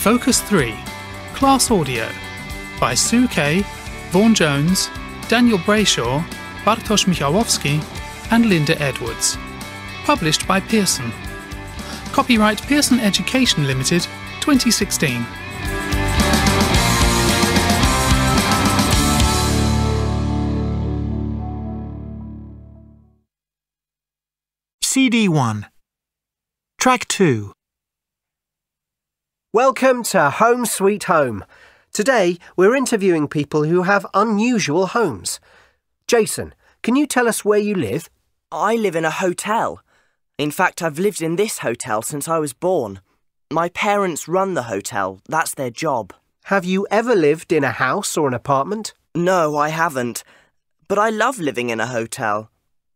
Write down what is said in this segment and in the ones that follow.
Focus 3 Class Audio by Sue Kay, Vaughan Jones, Daniel Brayshaw, Bartosz Michałowski, and Linda Edwards. Published by Pearson. Copyright Pearson Education Limited 2016. CD 1 Track 2 Welcome to Home Sweet Home. Today we're interviewing people who have unusual homes. Jason, can you tell us where you live? I live in a hotel. In fact, I've lived in this hotel since I was born. My parents run the hotel, that's their job. Have you ever lived in a house or an apartment? No, I haven't. But I love living in a hotel.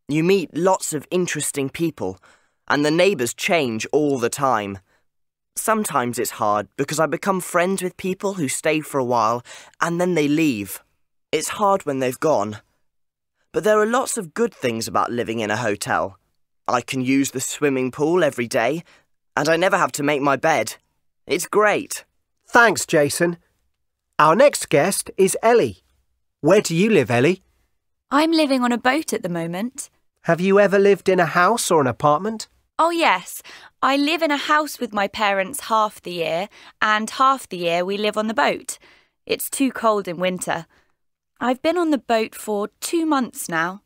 You meet lots of interesting people, and the neighbours change all the time. Sometimes it's hard because I become friends with people who stay for a while and then they leave. It's hard when they've gone. But there are lots of good things about living in a hotel. I can use the swimming pool every day, and I never have to make my bed. It's great. Thanks, Jason. Our next guest is Ellie. Where do you live, Ellie? I'm living on a boat at the moment. Have you ever lived in a house or an apartment? Oh, yes. I live in a house with my parents half the year, and half the year we live on the boat. It's too cold in winter. I've been on the boat for two months now.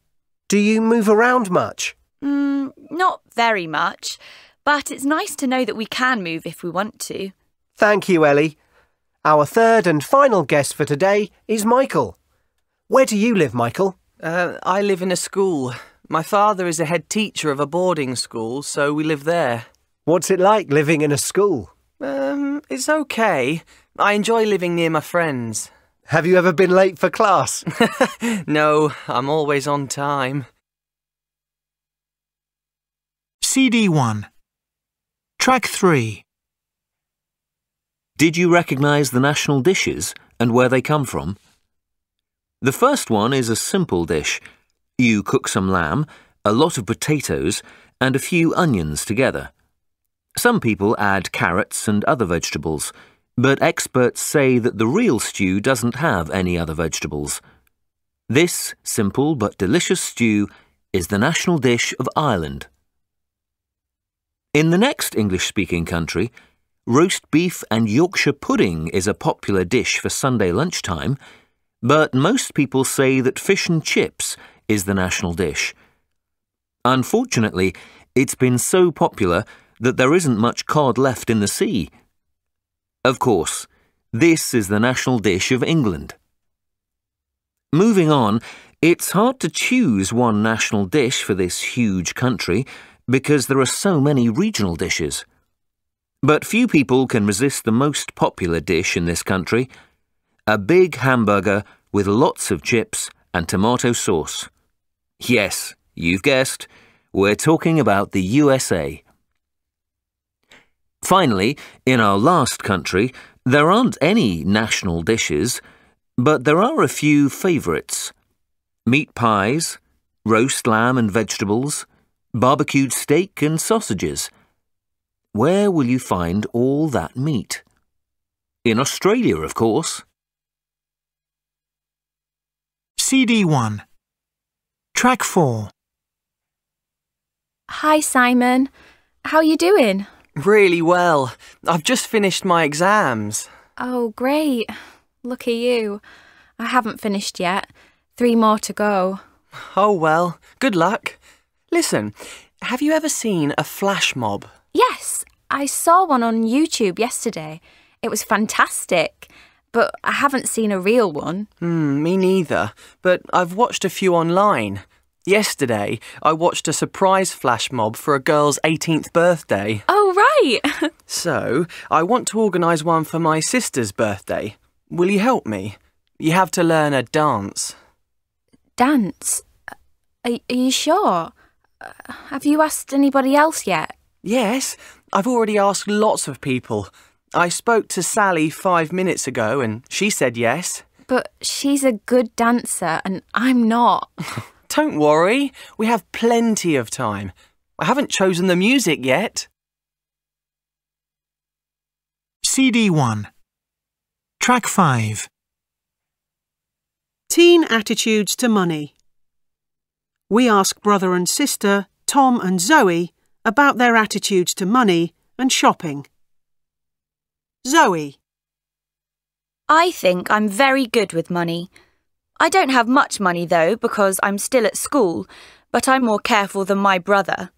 Do you move around much? Mm, not very much, but it's nice to know that we can move if we want to. Thank you, Ellie. Our third and final guest for today is Michael. Where do you live, Michael? Uh, I live in a school. My father is a head teacher of a boarding school, so we live there. What's it like living in a school? Um, it's okay. I enjoy living near my friends. Have you ever been late for class? no, I'm always on time. CD 1 Track 3 Did you recognise the national dishes and where they come from? The first one is a simple dish. You cook some lamb, a lot of potatoes, and a few onions together. Some people add carrots and other vegetables, but experts say that the real stew doesn't have any other vegetables. This simple but delicious stew is the national dish of Ireland. In the next English-speaking country, roast beef and Yorkshire pudding is a popular dish for Sunday lunchtime, but most people say that fish and chips is the national dish. Unfortunately, it's been so popular that there isn't much cod left in the sea. Of course, this is the national dish of England. Moving on, it's hard to choose one national dish for this huge country because there are so many regional dishes. But few people can resist the most popular dish in this country a big hamburger with lots of chips and tomato sauce. Yes, you've guessed, we're talking about the USA. Finally, in our last country, there aren't any national dishes, but there are a few favourites. Meat pies, roast lamb and vegetables, barbecued steak and sausages. Where will you find all that meat? In Australia, of course. CD 1 Track 4 Hi, Simon. How are you doing? Really well. I've just finished my exams. Oh, great. Look at you. I haven't finished yet. Three more to go. Oh well, good luck. Listen, have you ever seen a flash mob? Yes, I saw one on YouTube yesterday. It was fantastic, but I haven't seen a real one. Hmm, me neither, but I've watched a few online. Yesterday, I watched a surprise flash mob for a girl's 18th birthday. Oh, right. so, I want to organise one for my sister's birthday. Will you help me? You have to learn a dance. Dance? Are, are you sure? Uh, have you asked anybody else yet? Yes, I've already asked lots of people. I spoke to Sally five minutes ago and she said yes. But she's a good dancer and I'm not. Don't worry, we have plenty of time. I haven't chosen the music yet. CD1. Track 5. Teen attitudes to money. We ask brother and sister, Tom and Zoe, about their attitudes to money and shopping. Zoe. I think I'm very good with money. I don't have much money though because I'm still at school, but I'm more careful than my brother.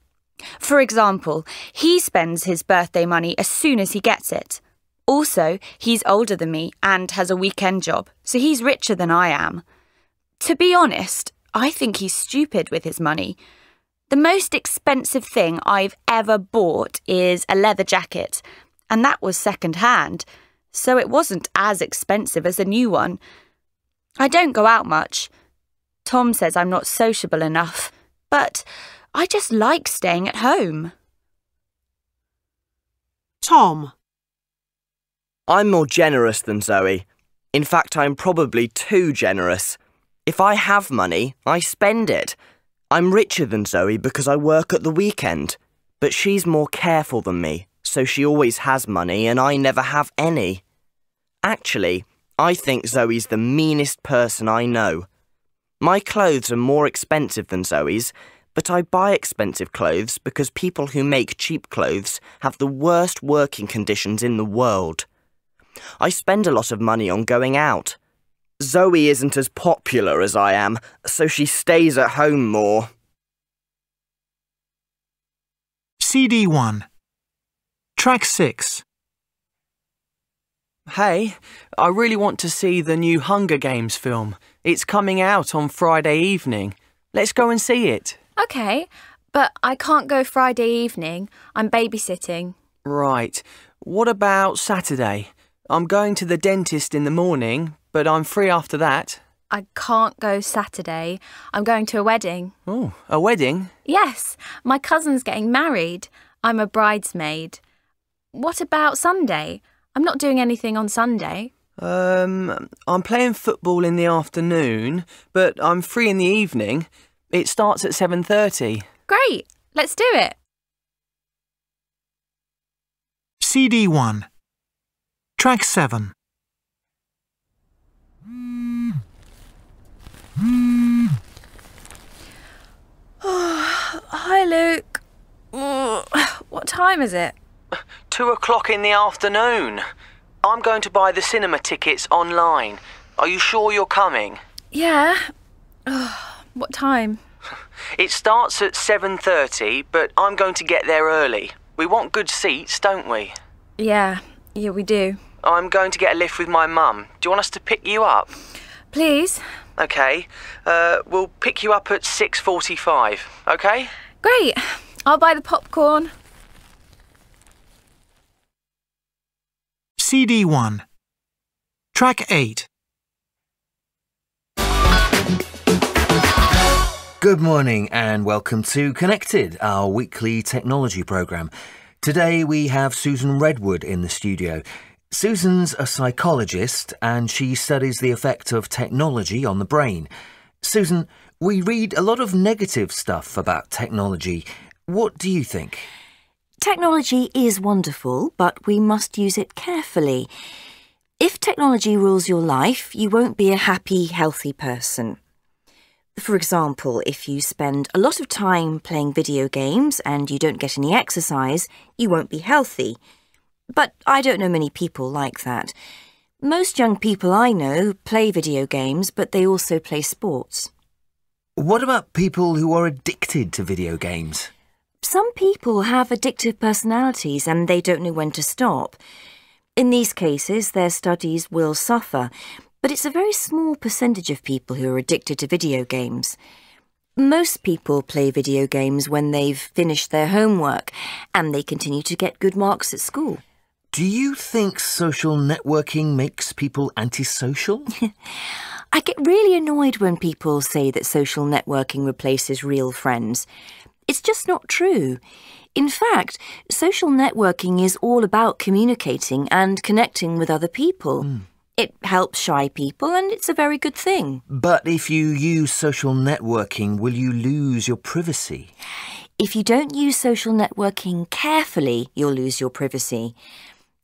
For example, he spends his birthday money as soon as he gets it. Also, he's older than me and has a weekend job, so he's richer than I am. To be honest, I think he's stupid with his money. The most expensive thing I've ever bought is a leather jacket, and that was second hand, so it wasn't as expensive as a new one. I don't go out much. Tom says I'm not sociable enough, but I just like staying at home. Tom. I'm more generous than Zoe. In fact, I'm probably too generous. If I have money, I spend it. I'm richer than Zoe because I work at the weekend. But she's more careful than me, so she always has money and I never have any. Actually, I think Zoe's the meanest person I know. My clothes are more expensive than Zoe's, but I buy expensive clothes because people who make cheap clothes have the worst working conditions in the world. I spend a lot of money on going out. Zoe isn't as popular as I am, so she stays at home more. CD1. Track 6. Hey, I really want to see the new Hunger Games film. It's coming out on Friday evening. Let's go and see it. Okay, but I can't go Friday evening. I'm babysitting. Right. What about Saturday? I'm going to the dentist in the morning, but I'm free after that. I can't go Saturday. I'm going to a wedding. Oh, a wedding? Yes, my cousin's getting married. I'm a bridesmaid. What about Sunday? I'm not doing anything on Sunday. Um, I'm playing football in the afternoon, but I'm free in the evening. It starts at 7:30. Great. Let's do it. CD1. Track 7. Hi, Luke. What time is it? Two o'clock in the afternoon. I'm going to buy the cinema tickets online. Are you sure you're coming? Yeah. What time? It starts at 7:30, but I'm going to get there early. We want good seats, don't we? Yeah, yeah, we do. I'm going to get a lift with my mum. Do you want us to pick you up? Please. Okay. Uh, we'll pick you up at 6:45. Okay? Great. I'll buy the popcorn. CD1. Track 8. Good morning and welcome to Connected, our weekly technology programme. Today we have Susan Redwood in the studio. Susan's a psychologist and she studies the effect of technology on the brain. Susan, we read a lot of negative stuff about technology. What do you think? Technology is wonderful, but we must use it carefully. If technology rules your life, you won't be a happy, healthy person. For example, if you spend a lot of time playing video games and you don't get any exercise, you won't be healthy. But I don't know many people like that. Most young people I know play video games, but they also play sports. What about people who are addicted to video games? Some people have addictive personalities and they don't know when to stop. In these cases, their studies will suffer, but it's a very small percentage of people who are addicted to video games. Most people play video games when they've finished their homework and they continue to get good marks at school. Do you think social networking makes people antisocial? I get really annoyed when people say that social networking replaces real friends. It's just not true. In fact, social networking is all about communicating and connecting with other people. Hmm. It helps shy people and it's a very good thing. but if you use social networking, will you lose your privacy? If you don't use social networking carefully, you'll lose your privacy.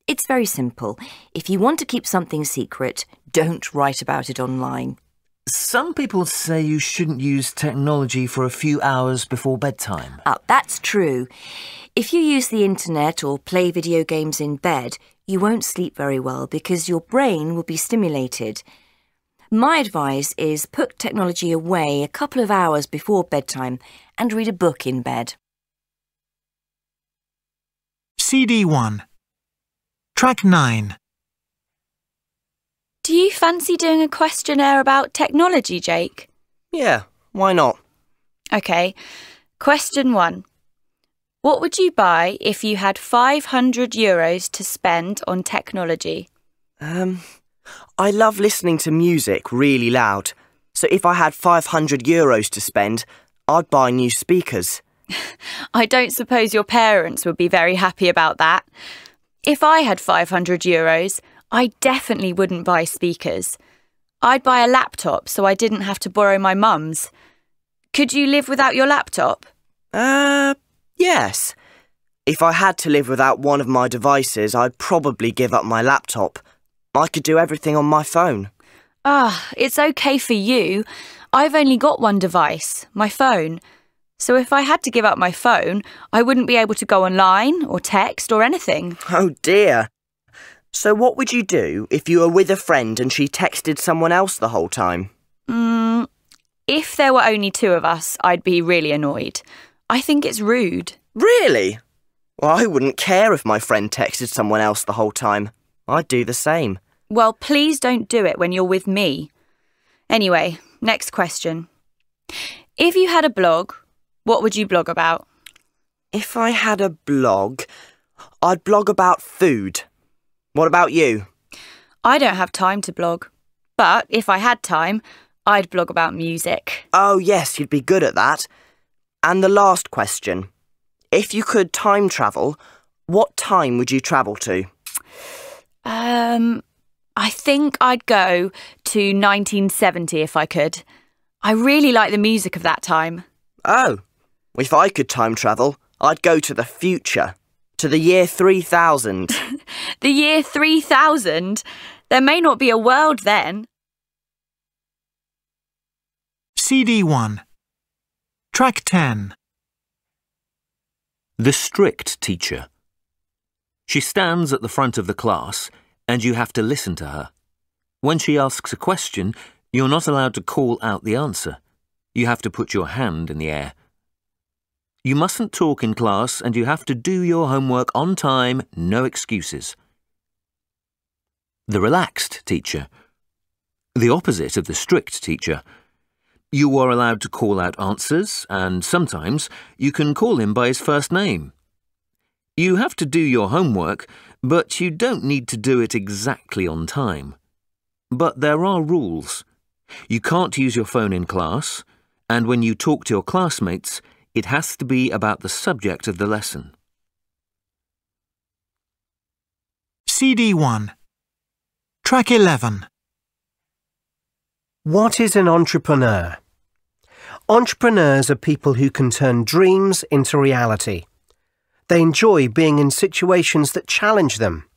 It's very simple. If you want to keep something secret, don't write about it online. Some people say you shouldn't use technology for a few hours before bedtime. Ah, that's true. If you use the internet or play video games in bed, you won't sleep very well because your brain will be stimulated. My advice is put technology away a couple of hours before bedtime and read a book in bed. CD 1. Track 9. Do you fancy doing a questionnaire about technology, Jake? Yeah, why not? OK. Question one. What would you buy if you had 500 euros to spend on technology? Um, I love listening to music really loud. So if I had 500 euros to spend, I'd buy new speakers. I don't suppose your parents would be very happy about that. If I had 500 euros, I definitely wouldn't buy speakers. I'd buy a laptop so I didn't have to borrow my mum's. Could you live without your laptop? Uh, yes. If I had to live without one of my devices, I'd probably give up my laptop. I could do everything on my phone. Ah, it's okay for you. I've only got one device, my phone. So if I had to give up my phone, I wouldn't be able to go online or text or anything. Oh dear. So what would you do if you were with a friend and she texted someone else the whole time? Mm, if there were only two of us, I'd be really annoyed. I think it's rude. Really? Well, I wouldn't care if my friend texted someone else the whole time. I'd do the same. Well, please don't do it when you're with me. Anyway, next question. If you had a blog, what would you blog about? If I had a blog, I'd blog about food. What about you? I don't have time to blog. But if I had time, I'd blog about music. Oh, yes, you'd be good at that. And the last question. If you could time travel, what time would you travel to? Um, I think I'd go to 1970 if I could. I really like the music of that time. Oh, if I could time travel, I'd go to the future, to the year 3000. the year 3000? There may not be a world then. CD 1. Track 10. The strict teacher. She stands at the front of the class and you have to listen to her. When she asks a question, you're not allowed to call out the answer. You have to put your hand in the air. You mustn't talk in class and you have to do your homework on time, no excuses. The relaxed teacher. The opposite of the strict teacher. You are allowed to call out answers, and sometimes you can call him by his first name. You have to do your homework, but you don't need to do it exactly on time. But there are rules. You can't use your phone in class, and when you talk to your classmates, it has to be about the subject of the lesson. CD 1. Track 11. What is an entrepreneur? Entrepreneurs are people who can turn dreams into reality. They enjoy being in situations that challenge them.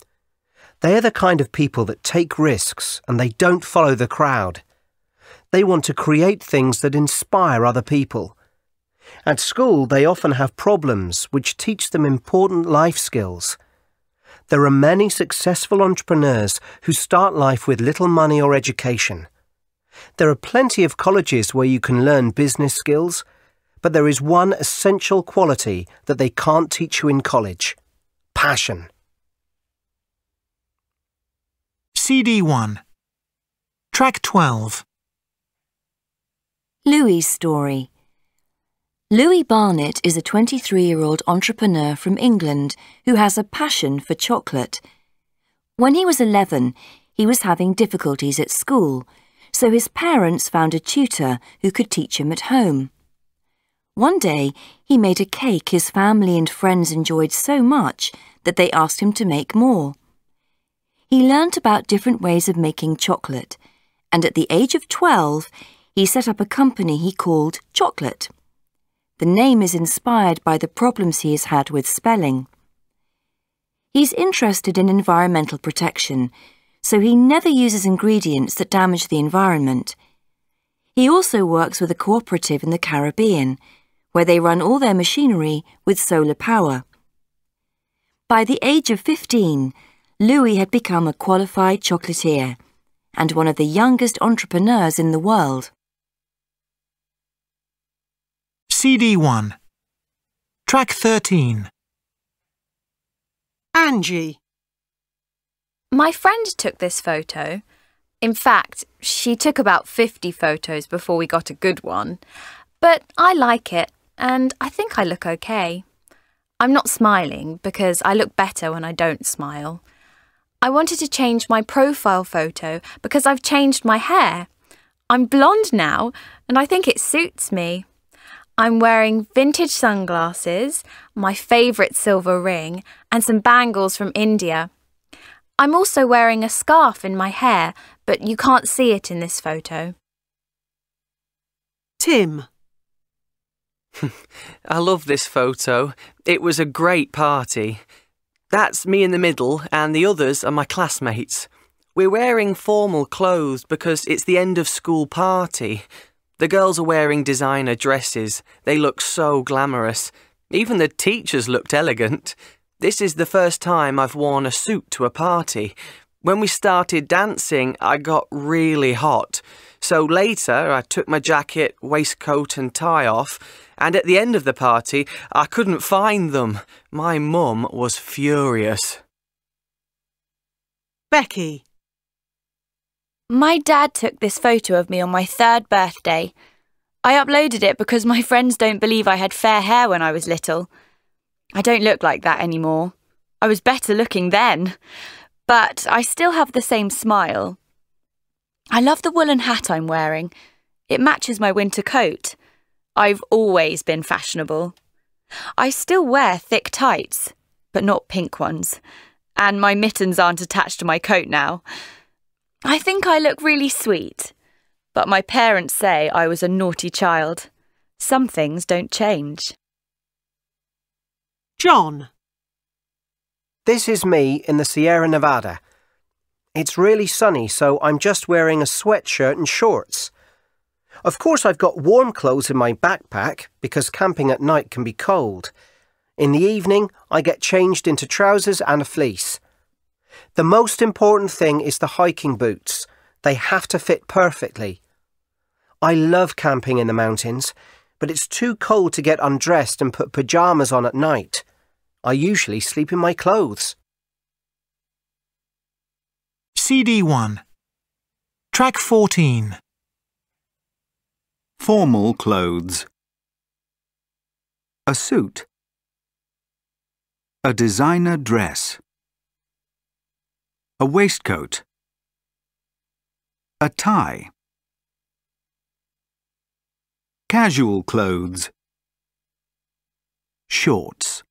They are the kind of people that take risks and they don't follow the crowd. They want to create things that inspire other people. At school, they often have problems which teach them important life skills. There are many successful entrepreneurs who start life with little money or education. There are plenty of colleges where you can learn business skills, but there is one essential quality that they can't teach you in college passion. CD 1. Track 12. Louis' story. Louis Barnett is a 23 year old entrepreneur from England who has a passion for chocolate. When he was 11, he was having difficulties at school, so his parents found a tutor who could teach him at home. One day, he made a cake his family and friends enjoyed so much that they asked him to make more. He learnt about different ways of making chocolate, and at the age of 12, he set up a company he called Chokolit. The name is inspired by the problems he has had with spelling. He's interested in environmental protection, so he never uses ingredients that damage the environment. He also works with a cooperative in the Caribbean, where they run all their machinery with solar power. By the age of 15, Louis had become a qualified chocolatier and one of the youngest entrepreneurs in the world. CD 1 Track 13 Angie. My friend took this photo. In fact, she took about 50 photos before we got a good one. But I like it, and I think I look okay. I'm not smiling because I look better when I don't smile. I wanted to change my profile photo because I've changed my hair. I'm blonde now, and I think it suits me. I'm wearing vintage sunglasses, my favourite silver ring, and some bangles from India. I'm also wearing a scarf in my hair, but you can't see it in this photo. Tim. I love this photo. It was a great party. That's me in the middle, and the others are my classmates. We're wearing formal clothes because it's the end of school party. The girls are wearing designer dresses. They look so glamorous. Even the teachers looked elegant. This is the first time I've worn a suit to a party. When we started dancing, I got really hot. So later, I took my jacket, waistcoat, and tie off, and at the end of the party, I couldn't find them. My mum was furious. Becky. My dad took this photo of me on my third birthday. I uploaded it because my friends don't believe I had fair hair when I was little. I don't look like that anymore. I was better looking then. But I still have the same smile. I love the woolen hat I'm wearing. It matches my winter coat. I've always been fashionable. I still wear thick tights, but not pink ones. And my mittens aren't attached to my coat now. I think I look really sweet, but my parents say I was a naughty child. Some things don't change. John. This is me in the Sierra Nevada. It's really sunny, so I'm just wearing a sweatshirt and shorts. Of course, I've got warm clothes in my backpack because camping at night can be cold. In the evening, I get changed into trousers and a fleece. The most important thing is the hiking boots. They have to fit perfectly. I love camping in the mountains, but it's too cold to get undressed and put pyjamas on at night. I usually sleep in my clothes. CD 1 Track 14 Formal clothes. A suit. A designer dress. A waistcoat. A tie. Casual clothes. Shorts.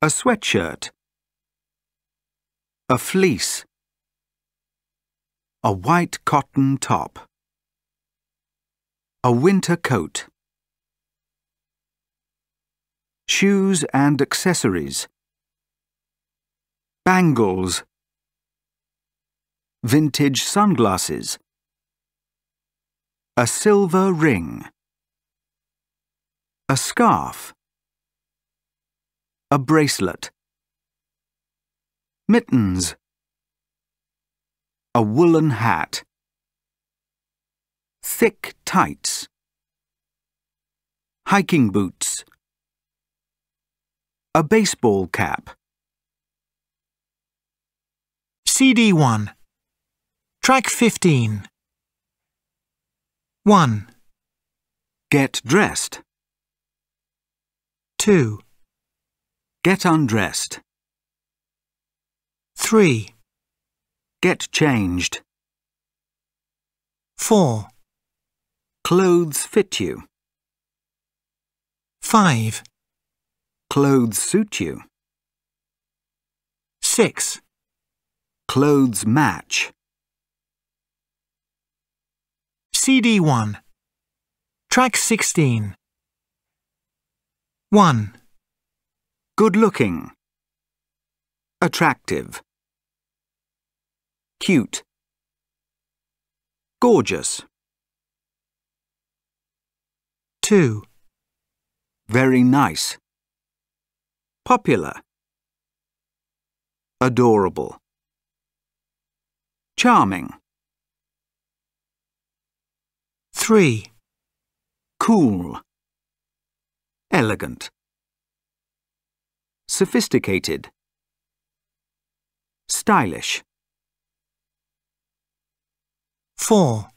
A sweatshirt. A fleece. A white cotton top. A winter coat. Shoes and accessories. Bangles. Vintage sunglasses. A silver ring. A scarf. A bracelet. Mittens. A woolen hat. Thick tights. Hiking boots. A baseball cap. CD 1 Track 15 1, Get dressed. 2, Get undressed. 3, Get changed. 4, Clothes fit you. 5, Clothes suit you. 6, Clothes match. CD 1 Track 16 1, Good looking. Attractive. Cute. Gorgeous. 2, Very nice. Popular. Adorable. Charming. 3, Cool. Elegant. Sophisticated. Stylish. 4,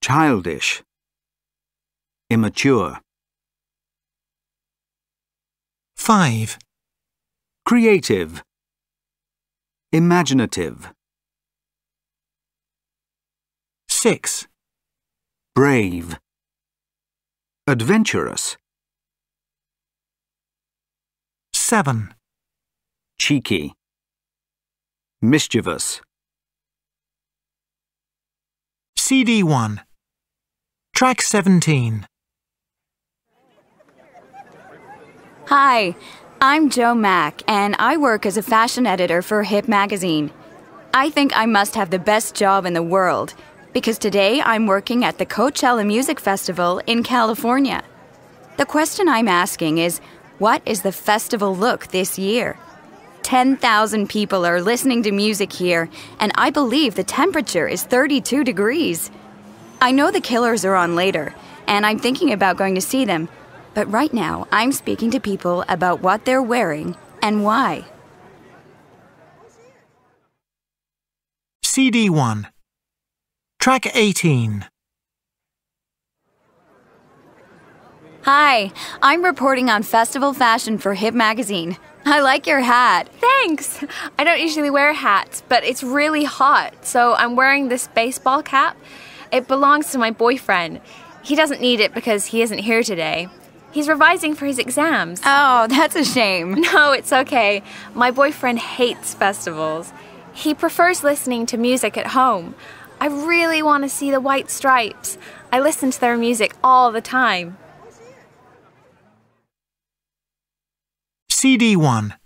Childish. Immature. 5, Creative. Imaginative. 6, Brave. Adventurous. 7, Cheeky. Mischievous. CD1, Track 17. Hi, I'm Joe Mack, and I work as a fashion editor for Hip Magazine. I think I must have the best job in the world because today I'm working at the Coachella Music Festival in California. The question I'm asking is what is the festival look this year? 10,000 people are listening to music here, and I believe the temperature is 32 degrees. I know the Killers are on later, and I'm thinking about going to see them, but right now I'm speaking to people about what they're wearing and why. CD1, Track 18. Hi, I'm reporting on festival fashion for Hip Magazine. I like your hat. Thanks! I don't usually wear hats, but it's really hot, so I'm wearing this baseball cap. It belongs to my boyfriend. He doesn't need it because he isn't here today. He's revising for his exams. Oh, that's a shame. No, it's okay. My boyfriend hates festivals. He prefers listening to music at home. I really want to see the White Stripes. I listen to their music all the time. CD1,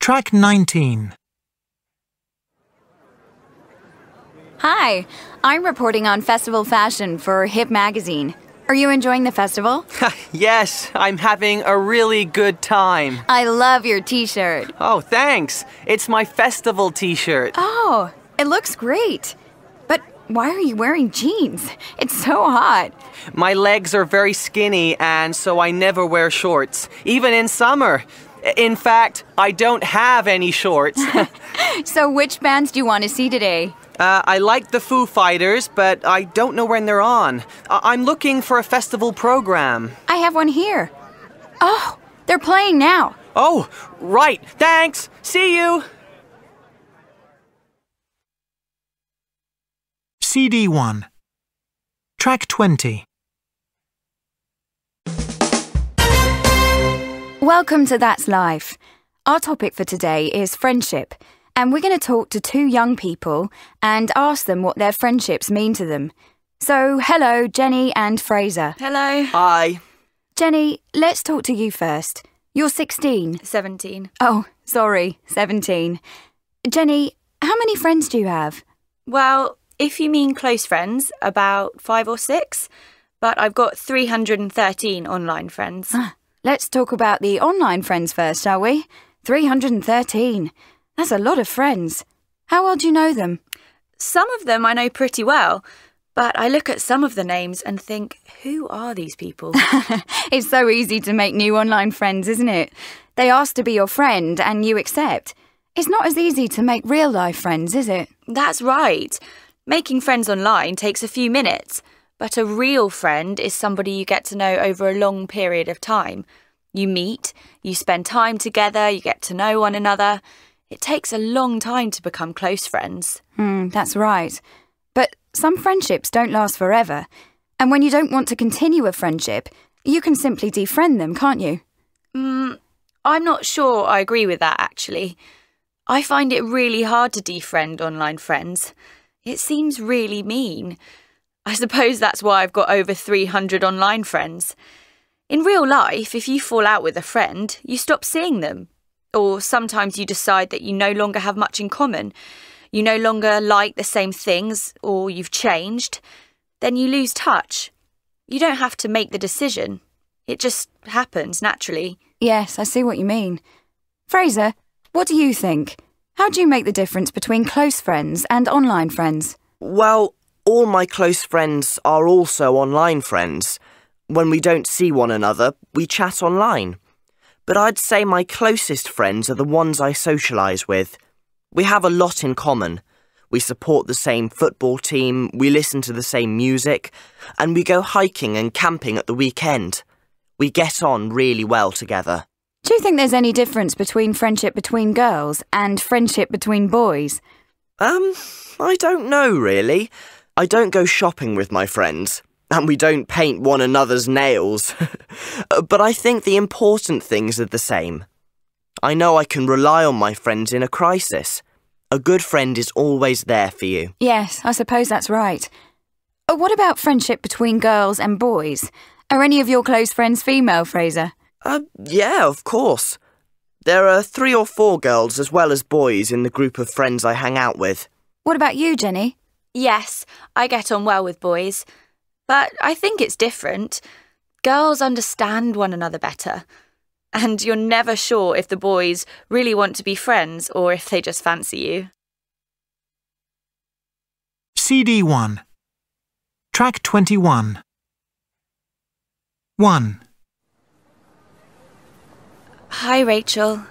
Track 19. Hi, I'm reporting on festival fashion for Hip Magazine. Are you enjoying the festival? yes, I'm having a really good time. I love your t shirt. Oh, thanks. It's my festival t shirt. Oh, it looks great. Why are you wearing jeans? It's so hot. My legs are very skinny, and so I never wear shorts, even in summer. In fact, I don't have any shorts. So, which bands do you want to see today? Uh, I like the Foo Fighters, but I don't know when they're on. I- I'm looking for a festival program. I have one here. Oh, they're playing now. Oh, right. Thanks. See you. CD1, Track 20. Welcome to That's Life. Our topic for today is friendship, and we're going to talk to two young people and ask them what their friendships mean to them. So, hello, Jenny and Fraser. Hello. Hi. Jenny, let's talk to you first. You're 16. 17. Oh, sorry, 17. Jenny, how many friends do you have? Well, if you mean close friends, about five or six. But I've got 313 online friends. Ah, Let's talk about the online friends first, shall we? 313. That's a lot of friends. How well do you know them? Some of them I know pretty well, but I look at some of the names and think, who are these people? It's so easy to make new online friends, isn't it? They ask to be your friend and you accept. It's not as easy to make real life friends, is it? That's right. Making friends online takes a few minutes, but a real friend is somebody you get to know over a long period of time. You meet, you spend time together, you get to know one another. It takes a long time to become close friends. Hmm, that's right. But some friendships don't last forever. And when you don't want to continue a friendship, you can simply defriend them, can't you? Mm, I'm not sure I agree with that, actually. I find it really hard to defriend online friends. It seems really mean. I suppose that's why I've got over 300 online friends. In real life, if you fall out with a friend, you stop seeing them. Or sometimes you decide that you no longer have much in common. You no longer like the same things, or you've changed. Then you lose touch. You don't have to make the decision. It just happens naturally. Yes, I see what you mean. Fraser, what do you think? How do you make the difference between close friends and online friends? Well, all my close friends are also online friends. When we don't see one another, we chat online. But I'd say my closest friends are the ones I socialise with. We have a lot in common. We support the same football team, we listen to the same music, and we go hiking and camping at the weekend. We get on really well together. Do you think there's any difference between friendship between girls and friendship between boys? Um, I don't know really. I don't go shopping with my friends, and we don't paint one another's nails. but I think the important things are the same. I know I can rely on my friends in a crisis. A good friend is always there for you. Yes, I suppose that's right. Uh, what about friendship between girls and boys? Are any of your close friends female, Fraser? Uh, yeah, of course. There are three or four girls as well as boys in the group of friends I hang out with. What about you, Jenny? Yes, I get on well with boys. But I think it's different. Girls understand one another better. And you're never sure if the boys really want to be friends or if they just fancy you. CD 1. Track 21. 1. Hi, Rachel.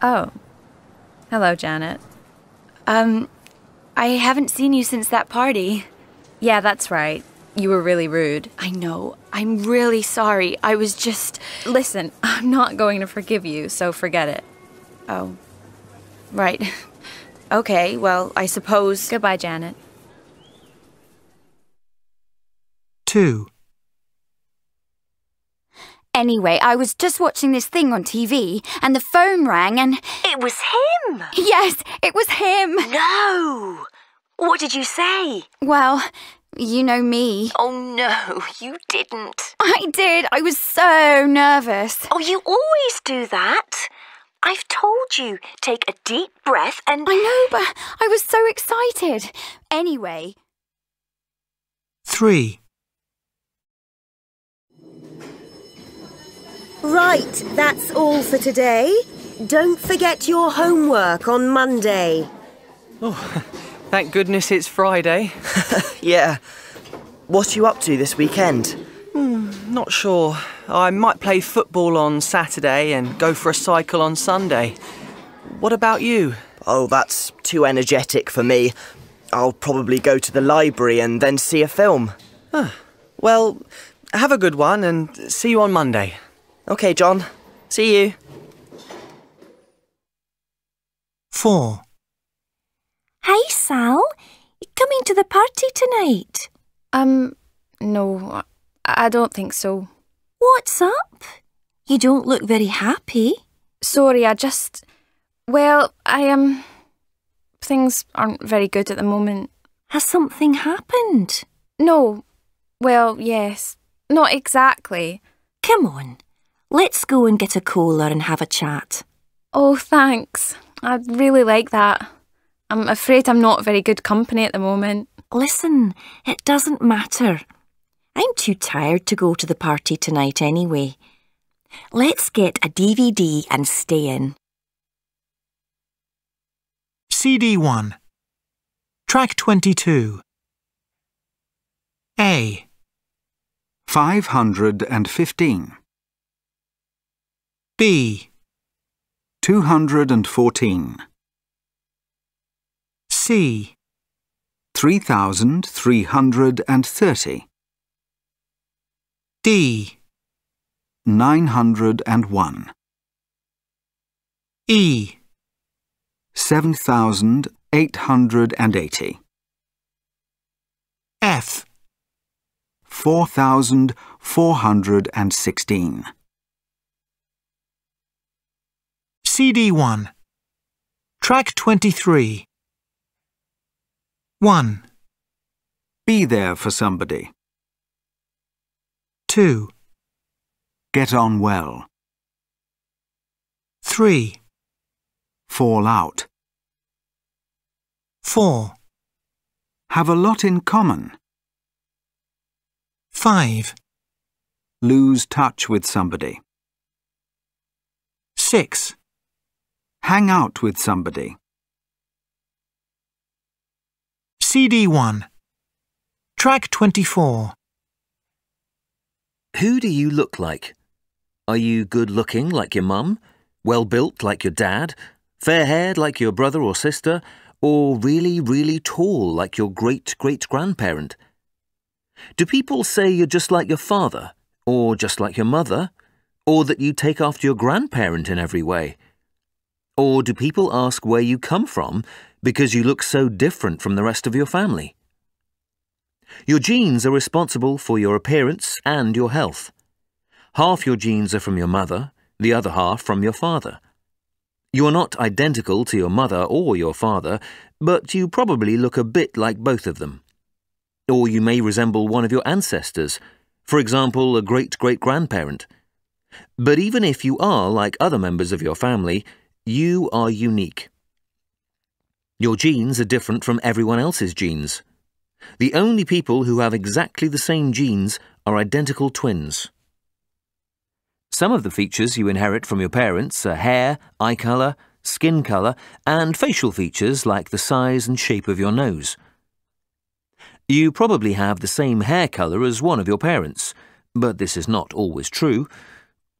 Oh. Hello, Janet. Um, I haven't seen you since that party. Yeah, that's right. You were really rude. I know. I'm really sorry. I was just. Listen, I'm not going to forgive you, so forget it. Oh. Right. Okay, well, I suppose. Goodbye, Janet. 2. Anyway, I was just watching this thing on TV and the phone rang and. It was him! Yes, it was him! No! What did you say? Well, you know me. Oh no, you didn't. I did. I was so nervous. Oh, you always do that. I've told you, take a deep breath and. I know, but I was so excited. Anyway. 3. Right, that's all for today. Don't forget your homework on Monday. Oh, thank goodness it's Friday. yeah. What are you up to this weekend? Hmm, not sure. I might play football on Saturday and go for a cycle on Sunday. What about you? Oh, that's too energetic for me. I'll probably go to the library and then see a film. Huh. Well, have a good one and see you on Monday. Okay, John. See you. 4. Hey, Sal. You coming to the party tonight? Um, no, I don't think so. What's up? You don't look very happy. Sorry, I just. Well, I Um, things aren't very good at the moment. Has something happened? No. Well, yes. Not exactly. Come on. Let's go and get a cola and have a chat. Oh, thanks. I'd really like that. I'm afraid I'm not very good company at the moment. Listen, it doesn't matter. I'm too tired to go to the party tonight anyway. Let's get a DVD and stay in. CD 1. Track 22. A. 515. B. 214. C. 3,330. D. 901. E. 7,880. F. 4,416. CD 1. Track 23. 1. Be there for somebody. 2. Get on well. 3. Fall out. 4, Have a lot in common. 5, Lose touch with somebody. 6, Hang out with somebody. CD 1. Track 24. Who do you look like? Are you good looking like your mum? Well built like your dad? Fair haired like your brother or sister? Or really, really tall like your great great grandparent? Do people say you're just like your father? Or just like your mother? Or that you take after your grandparent in every way? Or do people ask where you come from because you look so different from the rest of your family? Your genes are responsible for your appearance and your health. Half your genes are from your mother, the other half from your father. You are not identical to your mother or your father, but you probably look a bit like both of them. Or you may resemble one of your ancestors, for example, a great great grandparent. But even if you are like other members of your family, you are unique. Your genes are different from everyone else's genes. The only people who have exactly the same genes are identical twins. Some of the features you inherit from your parents are hair, eye colour, skin colour, and facial features like the size and shape of your nose. You probably have the same hair colour as one of your parents, but this is not always true.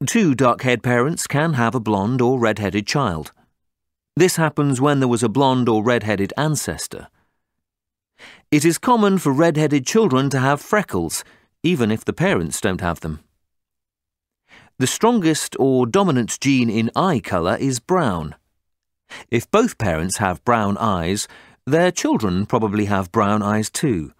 Two dark-haired parents can have a blonde or red-headed child. This happens when there was a blonde or red-headed ancestor. It is common for red-headed children to have freckles, even if the parents don't have them. The strongest or dominant gene in eye colour is brown. If both parents have brown eyes, their children probably have brown eyes too.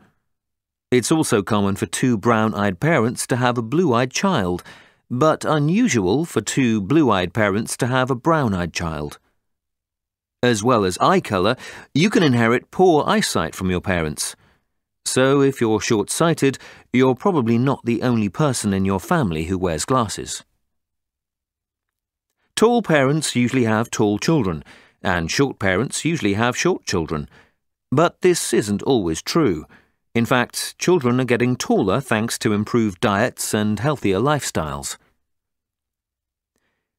It's also common for two brown-eyed parents to have a blue-eyed child, but unusual for two blue-eyed parents to have a brown-eyed child. As well as eye colour, you can inherit poor eyesight from your parents. So if you're short-sighted, you're probably not the only person in your family who wears glasses. Tall parents usually have tall children, and short parents usually have short children. But this isn't always true. In fact, children are getting taller thanks to improved diets and healthier lifestyles.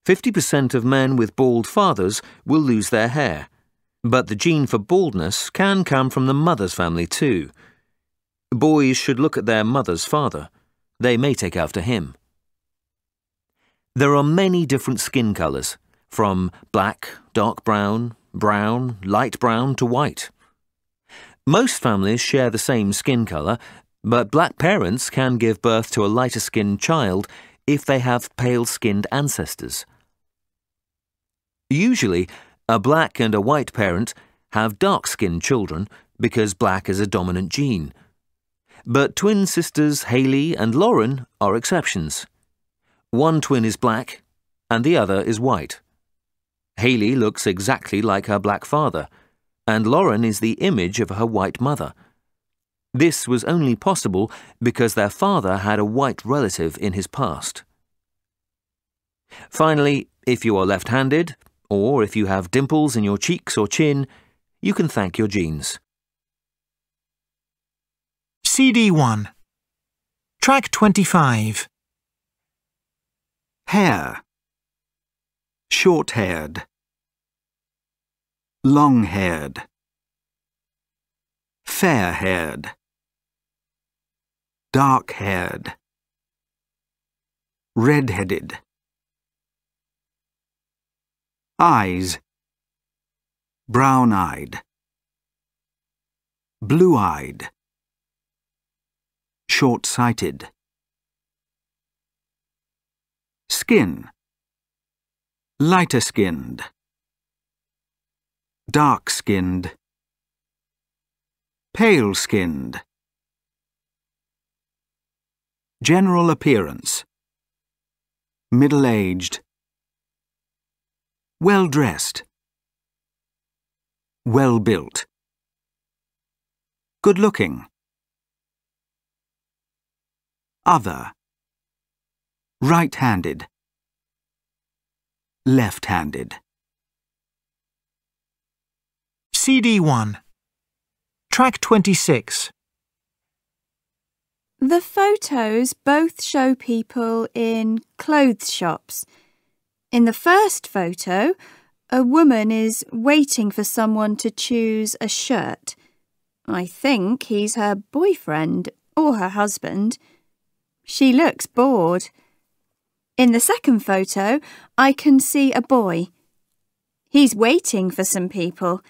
50% of men with bald fathers will lose their hair, but the gene for baldness can come from the mother's family too. Boys should look at their mother's father. They may take after him. There are many different skin colours, from black, dark brown, brown, light brown to white. Most families share the same skin colour, but black parents can give birth to a lighter skinned child if they have pale skinned ancestors. Usually, a black and a white parent have dark-skinned children because black is a dominant gene. But twin sisters Haley and Lauren are exceptions. One twin is black and the other is white. Haley looks exactly like her black father, and Lauren is the image of her white mother. This was only possible because their father had a white relative in his past. Finally, if you are left-handed, or if you have dimples in your cheeks or chin, you can thank your genes. CD 1. Track 25. Hair. Short-haired. Long-haired. Fair-haired. Dark-haired. Red-headed. Eyes. Brown-eyed. Blue-eyed. Short-sighted. Skin. Lighter-skinned. Dark-skinned. Pale-skinned. General appearance. Middle-aged. Well-dressed. Well-built. Good-looking. Other. Right-handed. Left-handed. CD1. Track 26. The photos both show people in clothes shops. In the first photo, a woman is waiting for someone to choose a shirt. I think he's her boyfriend or her husband. She looks bored. In the second photo, I can see a boy. He's waiting for some people.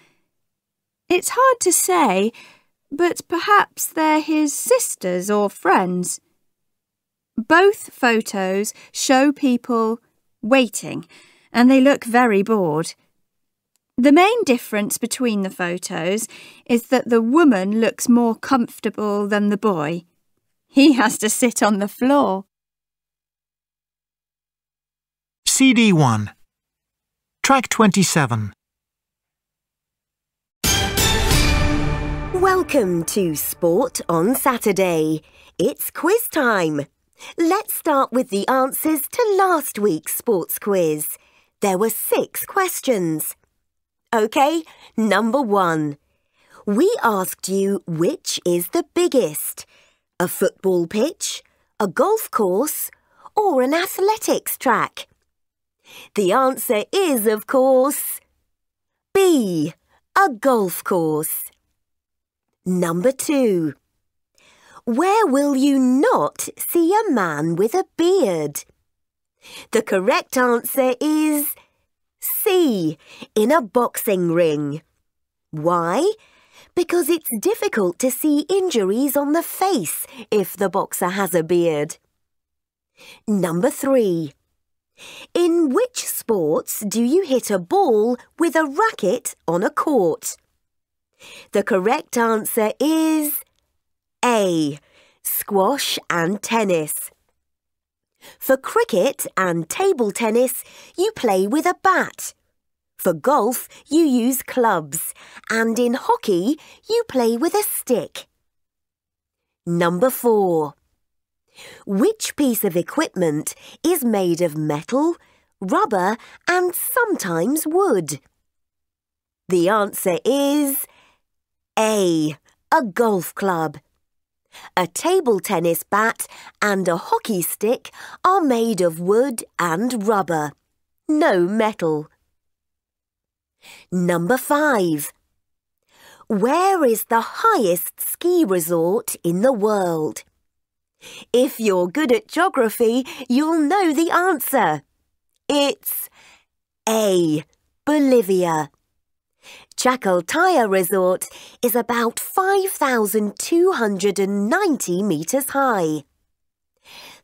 It's hard to say, but perhaps they're his sisters or friends. Both photos show people waiting, and they look very bored. The main difference between the photos is that the woman looks more comfortable than the boy. He has to sit on the floor. CD1. Track 27. Welcome to Sport on Saturday. It's quiz time. Let's start with the answers to last week's sports quiz. There were six questions. OK, number one. We asked you which is the biggest? A football pitch, a golf course, or an athletics track? The answer is, of course, B, a golf course. Number two. Where will you not see a man with a beard? The correct answer is C, in a boxing ring. Why? Because it's difficult to see injuries on the face if the boxer has a beard. Number three. In which sports do you hit a ball with a racket on a court? The correct answer is A. Squash and tennis. For cricket and table tennis, you play with a bat. For golf, you use clubs. And in hockey, you play with a stick. Number four. Which piece of equipment is made of metal, rubber and sometimes wood? The answer is A. A golf club. A table tennis bat and a hockey stick are made of wood and rubber. No metal. Number five. Where is the highest ski resort in the world? If you're good at geography, you'll know the answer. It's A. Bolivia. Chacaltaya Resort is about 5,290 metres high.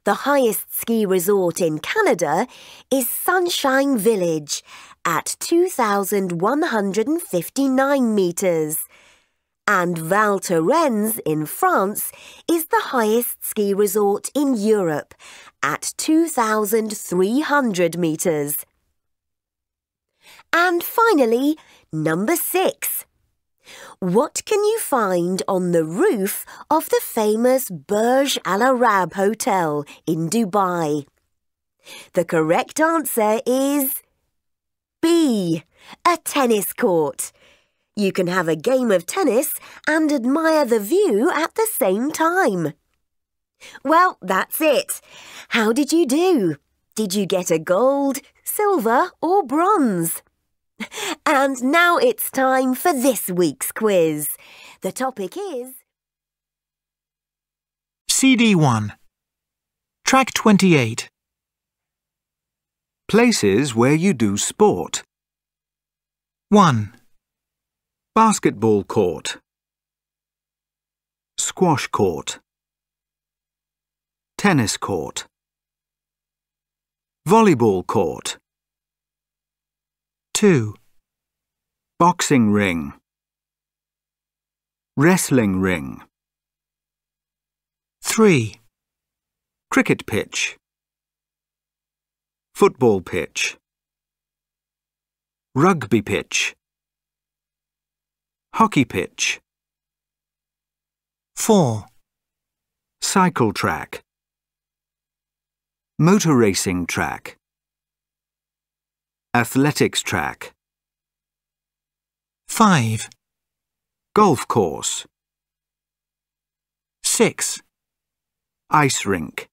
The highest ski resort in Canada is Sunshine Village at 2,159 metres and Val Thorens in France is the highest ski resort in Europe at 2,300 metres. And finally, number six. What can you find on the roof of the famous Burj Al Arab Hotel in Dubai? The correct answer is B. A tennis court. You can have a game of tennis and admire the view at the same time. Well, that's it. How did you do? Did you get a gold, silver or bronze? And now it's time for this week's quiz. The topic is... CD1. Track 28. Places where you do sport. 1. Basketball court. Squash court. Tennis court. Volleyball court. 2. Boxing ring. Wrestling ring. 3. Cricket pitch. Football pitch. Rugby pitch. Hockey pitch. 4. Cycle track. Motor racing track. Athletics track. 5. Golf course. 6, Ice rink.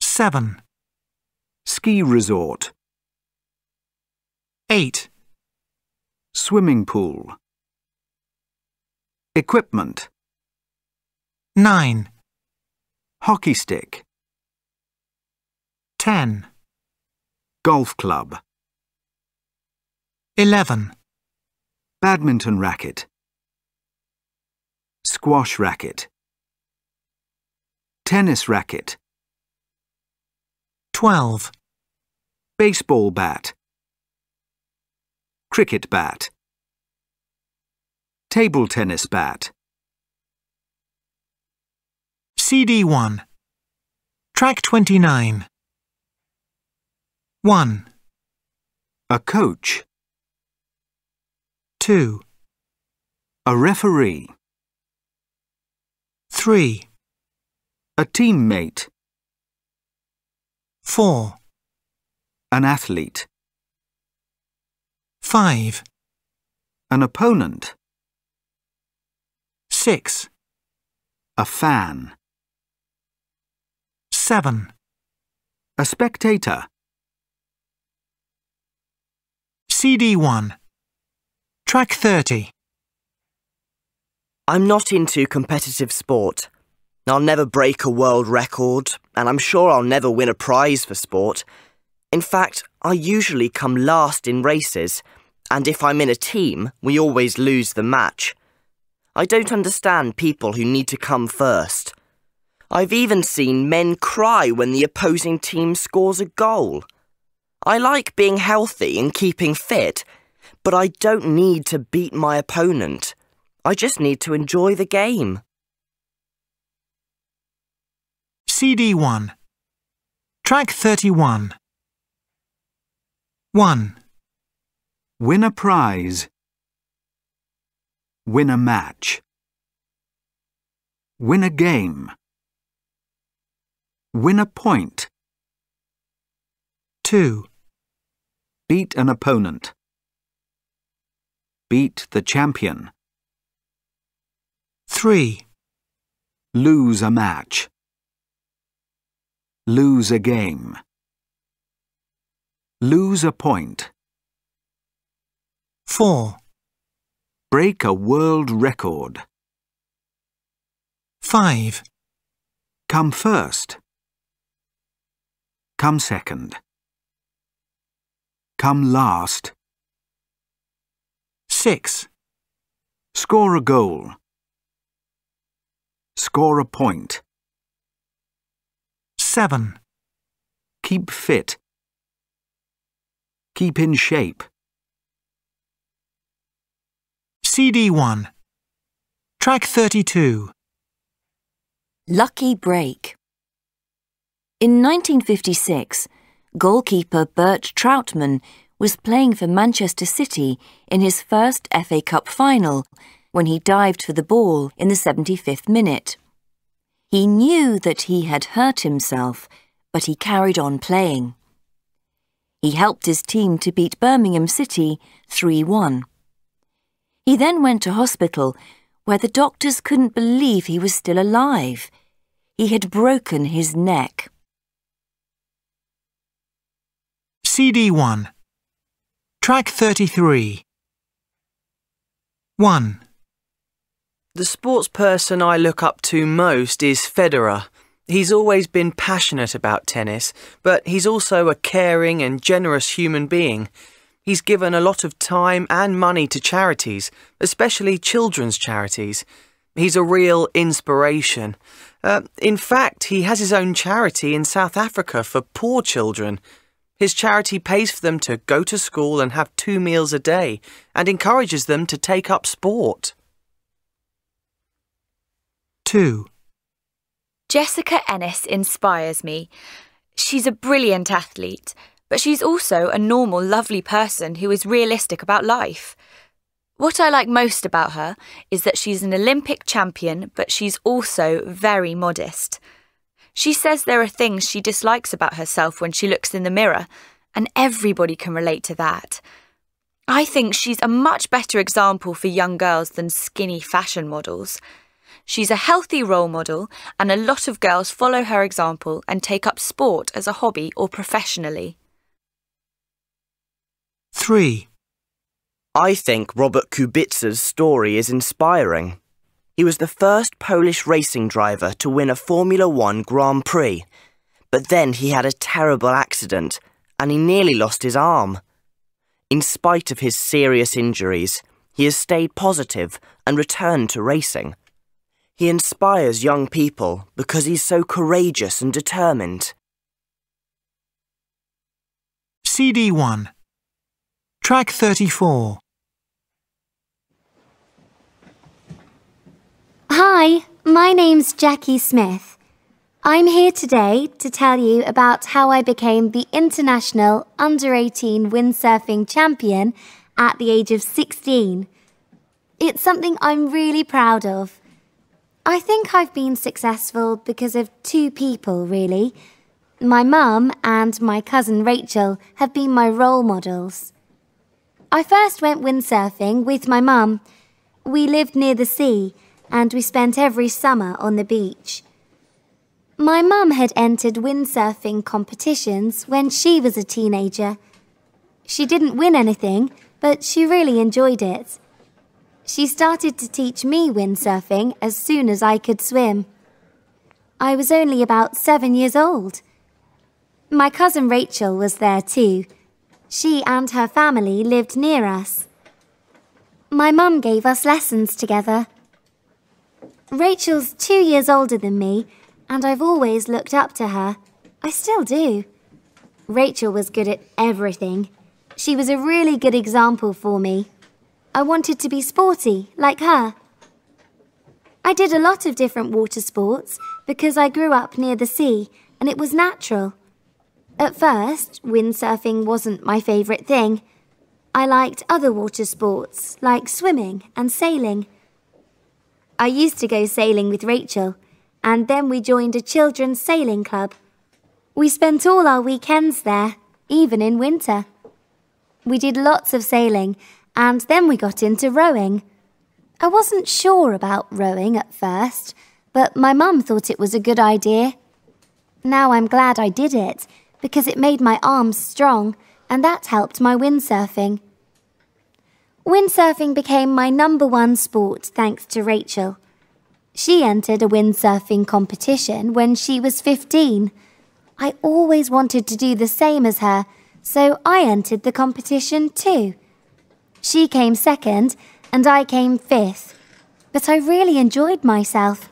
7, Ski resort. 8, Swimming pool. Equipment. 9, Hockey stick. 10, Golf club. 11, Badminton racket. Squash racket. Tennis racket. 12, Baseball bat. Cricket bat. Table tennis bat. CD1. Track 29. 1, A coach. 2, A referee. 3, A teammate. 4, An athlete. 5, An opponent. 6, A fan. 7, A spectator. CD1. Track 30. I'm not into competitive sport. I'll never break a world record, and I'm sure I'll never win a prize for sport. In fact, I usually come last in races, and if I'm in a team, we always lose the match. I don't understand people who need to come first. I've even seen men cry when the opposing team scores a goal. I like being healthy and keeping fit, but I don't need to beat my opponent. I just need to enjoy the game. CD1. Track 31. 1, Win a prize. Win a match. Win a game. Win a point. 2, Beat an opponent. Beat the champion. 3, Lose a match. Lose a game. Lose a point. 4, Break a world record. 5, Come first. Come second. Come last. 6, Score a goal. Score a point. 7, Keep fit. Keep in shape. CD1. Track 32. Lucky break. In 1956, goalkeeper Bert Trautmann was playing for Manchester City in his first FA Cup final when he dived for the ball in the 75th minute. He knew that he had hurt himself, but he carried on playing. He helped his team to beat Birmingham City 3 1. He then went to hospital where the doctors couldn't believe he was still alive. He had broken his neck. CD1. Track 33. 1, The sports person I look up to most is Federer. He's always been passionate about tennis, but he's also a caring and generous human being. He's given a lot of time and money to charities, especially children's charities. He's a real inspiration. Uh, in fact, he has his own charity in South Africa for poor children. His charity pays for them to go to school and have two meals a day and encourages them to take up sport. 2, Jessica Ennis inspires me. She's a brilliant athlete, but she's also a normal, lovely person who is realistic about life. What I like most about her is that she's an Olympic champion, but she's also very modest. She says there are things she dislikes about herself when she looks in the mirror, and everybody can relate to that. I think she's a much better example for young girls than skinny fashion models. She's a healthy role model, and a lot of girls follow her example and take up sport as a hobby or professionally. 3. I think Robert Kubica's story is inspiring. He was the first Polish racing driver to win a Formula One Grand Prix, but then he had a terrible accident and he nearly lost his arm. In spite of his serious injuries, he has stayed positive and returned to racing. He inspires young people because he's so courageous and determined. CD 1. Track 34. Hi, my name's Jackie Smith. I'm here today to tell you about how I became the international under 18 windsurfing champion at the age of 16. It's something I'm really proud of. I think I've been successful because of two people, really. My mum and my cousin Rachel have been my role models. I first went windsurfing with my mum. We lived near the sea and we spent every summer on the beach. My mum had entered windsurfing competitions when she was a teenager. She didn't win anything, but she really enjoyed it. She started to teach me windsurfing as soon as I could swim. I was only about seven years old. My cousin Rachel was there too. She and her family lived near us. My mum gave us lessons together. Rachel's two years older than me, and I've always looked up to her. I still do. Rachel was good at everything. She was a really good example for me. I wanted to be sporty, like her. I did a lot of different water sports because I grew up near the sea and it was natural. At first, windsurfing wasn't my favourite thing. I liked other water sports like swimming and sailing. I used to go sailing with Rachel, and then we joined a children's sailing club. We spent all our weekends there, even in winter. We did lots of sailing and then we got into rowing. I wasn't sure about rowing at first, but my mum thought it was a good idea. Now I'm glad I did it, because it made my arms strong, and that helped my windsurfing. Windsurfing became my number one sport thanks to Rachel. She entered a windsurfing competition when she was 15. I always wanted to do the same as her, so I entered the competition too. She came second, and I came fifth. But I really enjoyed myself,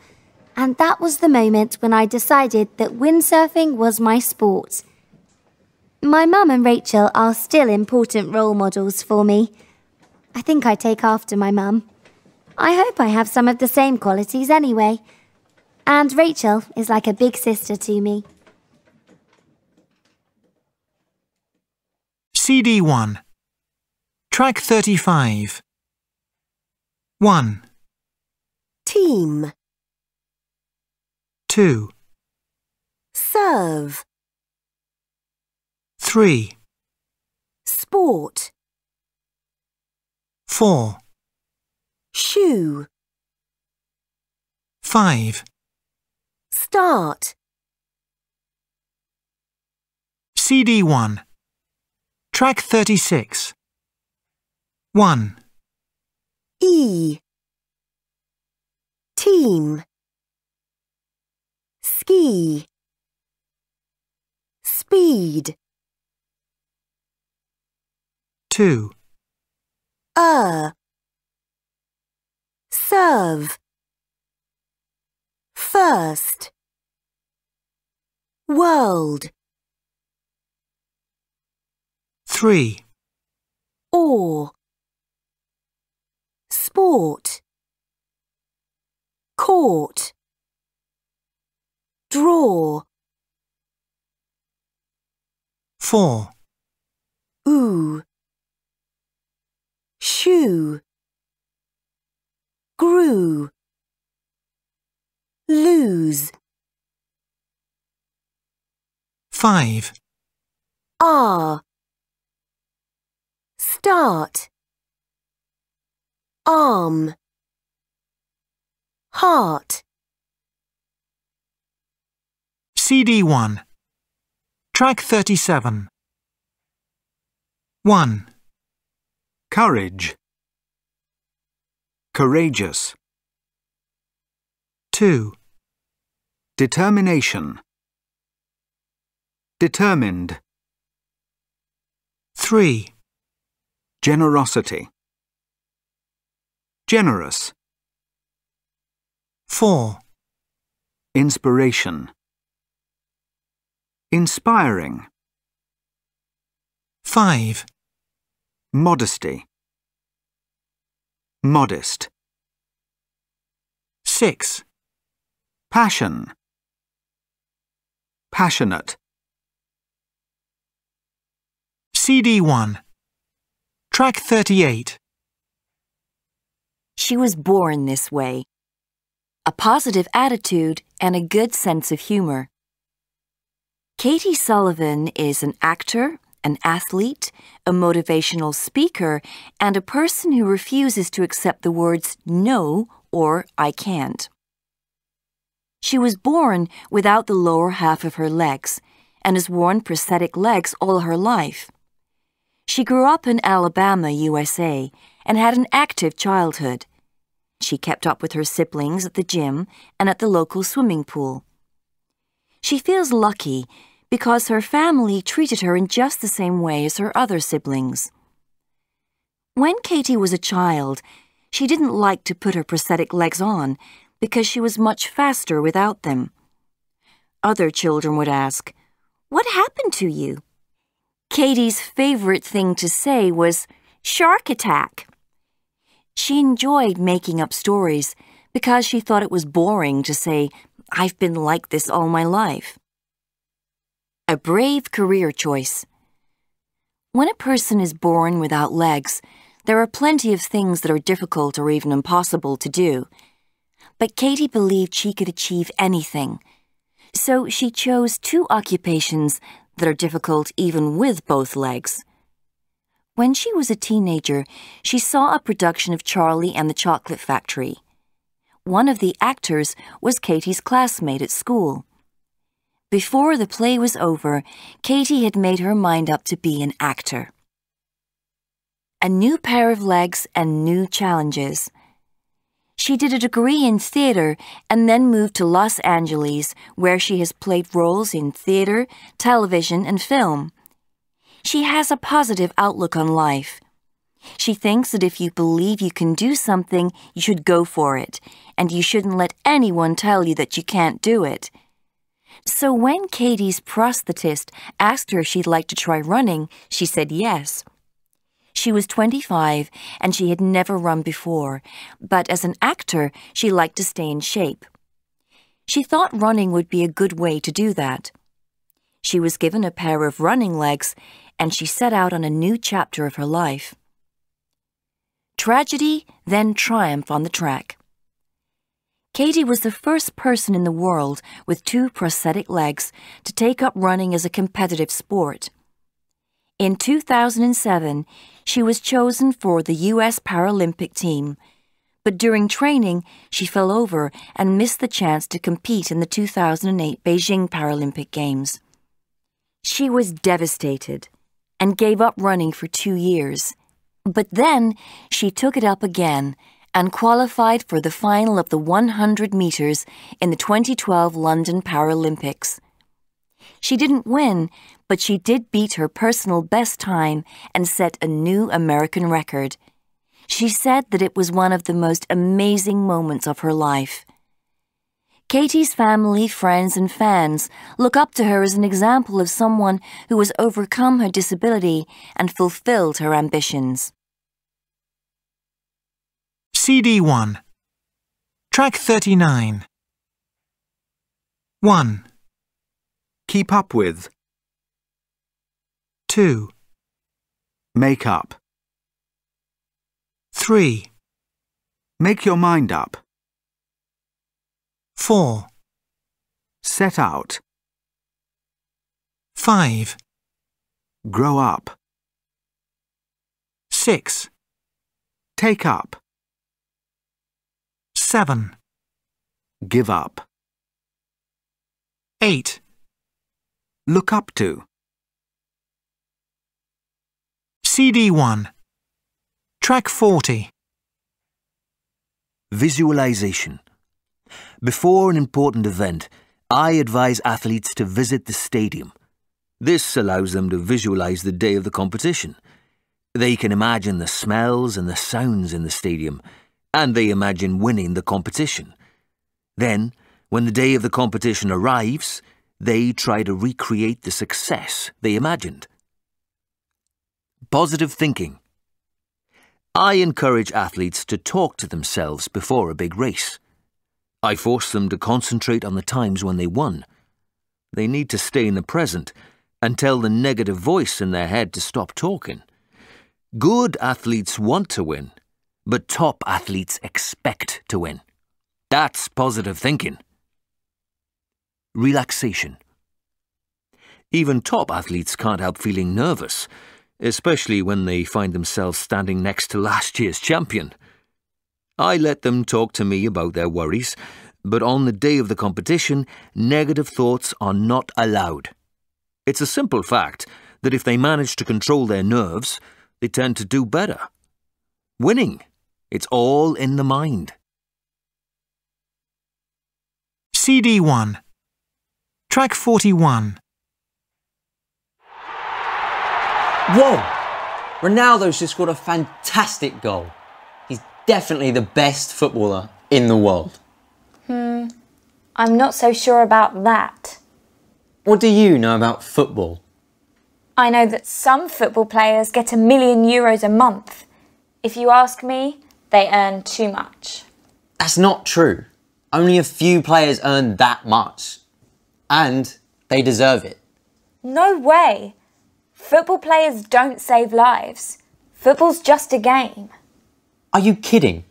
and that was the moment when I decided that windsurfing was my sport. My mum and Rachel are still important role models for me. I think I take after my mum. I hope I have some of the same qualities anyway. And Rachel is like a big sister to me. CD 1 Track 35 1. Team. 2. Serve. 3. Sport. 4. Shoe. 5. Start. CD 1 Track 36 1. E. Team. Ski. Speed. 2. Er. Serve. First. World. 3. Or. Sport. Court. Draw. 4. Ooh. Shoe. Grew. Lose. 5. Are. Start. Arm. Heart. CD 1. Track 37. 1, Courage. Courageous. 2, Determination. Determined. 3, Generosity. Generous. 4, Inspiration. Inspiring. 5, Modesty. Modest. 6, Passion. Passionate. CD 1. Track 38. She was born this way. A positive attitude and a good sense of humor. Katie Sullivan is an actor, an athlete, a motivational speaker, and a person who refuses to accept the words no or I can't. She was born without the lower half of her legs and has worn prosthetic legs all her life. She grew up in Alabama, USA, and had an active childhood. She kept up with her siblings at the gym and at the local swimming pool. She feels lucky because her family treated her in just the same way as her other siblings. When Katie was a child, she didn't like to put her prosthetic legs on because she was much faster without them. Other children would ask, What happened to you? Katie's favorite thing to say was, Shark attack. She enjoyed making up stories because she thought it was boring to say, I've been like this all my life. A brave career choice. When a person is born without legs, there are plenty of things that are difficult or even impossible to do. But Katie believed she could achieve anything. So she chose two occupations that are difficult even with both legs. When she was a teenager, she saw a production of Charlie and the Chocolate Factory. One of the actors was Katie's classmate at school. Before the play was over, Katie had made her mind up to be an actor. A new pair of legs and new challenges. She did a degree in theater and then moved to Los Angeles, where she has played roles in theater, television, and film. She has a positive outlook on life. She thinks that if you believe you can do something, you should go for it, and you shouldn't let anyone tell you that you can't do it. So when Katie's prosthetist asked her if she'd like to try running, she said yes. She was 25 and she had never run before, but as an actor, she liked to stay in shape. She thought running would be a good way to do that. She was given a pair of running legs and she set out on a new chapter of her life. Tragedy, then triumph on the track. Katie was the first person in the world with two prosthetic legs to take up running as a competitive sport. In 2007, she was chosen for the U.S. Paralympic team, but during training, she fell over and missed the chance to compete in the 2008 Beijing Paralympic Games. She was devastated and gave up running for two years. But then she took it up again and qualified for the final of the 100 metres in the 2012 London Paralympics. She didn't win, but she did beat her personal best time and set a new American record. She said that it was one of the most amazing moments of her life. Katie's family, friends, and fans look up to her as an example of someone who has overcome her disability and fulfilled her ambitions. CD 1. Track 39. 1, Keep up with. 2, Make up. 3, Make your mind up. 4, Set out. 5, Grow up. 6. Take up. 7. Give up. 8. Look up to. CD 1. Track 40. Visualization. Before an important event, I advise athletes to visit the stadium. This allows them to visualize the day of the competition. They can imagine the smells and the sounds in the stadium, and they imagine winning the competition. Then, when the day of the competition arrives, they try to recreate the success they imagined. Positive thinking. I encourage athletes to talk to themselves before a big race. I force them to concentrate on the times when they won. They need to stay in the present and tell the negative voice in their head to stop talking. Good athletes want to win, but top athletes expect to win. That's positive thinking. Relaxation. Even top athletes can't help feeling nervous, especially when they find themselves standing next to last year's champion. I let them talk to me about their worries, but on the day of the competition, negative thoughts are not allowed. It's a simple fact that if they manage to control their nerves, they tend to do better. Winning, it's all in the mind. CD 1. Track 41. Whoa! Ronaldo's just scored a fantastic goal. He's definitely the best footballer in the world. Hmm, I'm not so sure about that. What do you know about football? I know that some football players get a million euros a month. If you ask me, they earn too much. That's not true. Only a few players earn that much. And they deserve it. No way. Football players don't save lives. Football's just a game. Are you kidding?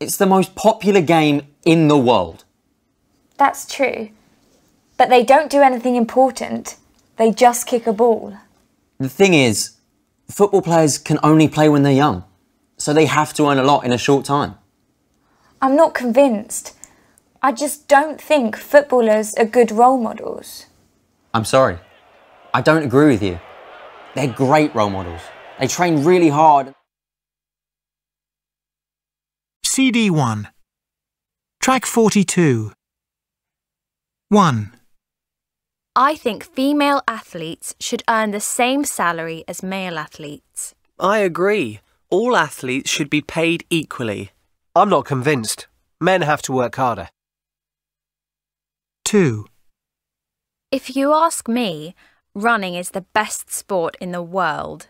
It's the most popular game in the world. That's true. But they don't do anything important. They just kick a ball. The thing is, football players can only play when they're young, so they have to earn a lot in a short time. I'm not convinced. I just don't think footballers are good role models. I'm sorry. I don't agree with you. They're great role models. They train really hard. CD 1. Track 42. 1. I think female athletes should earn the same salary as male athletes. I agree. All athletes should be paid equally. I'm not convinced. Men have to work harder. 2. If you ask me, running is the best sport in the world.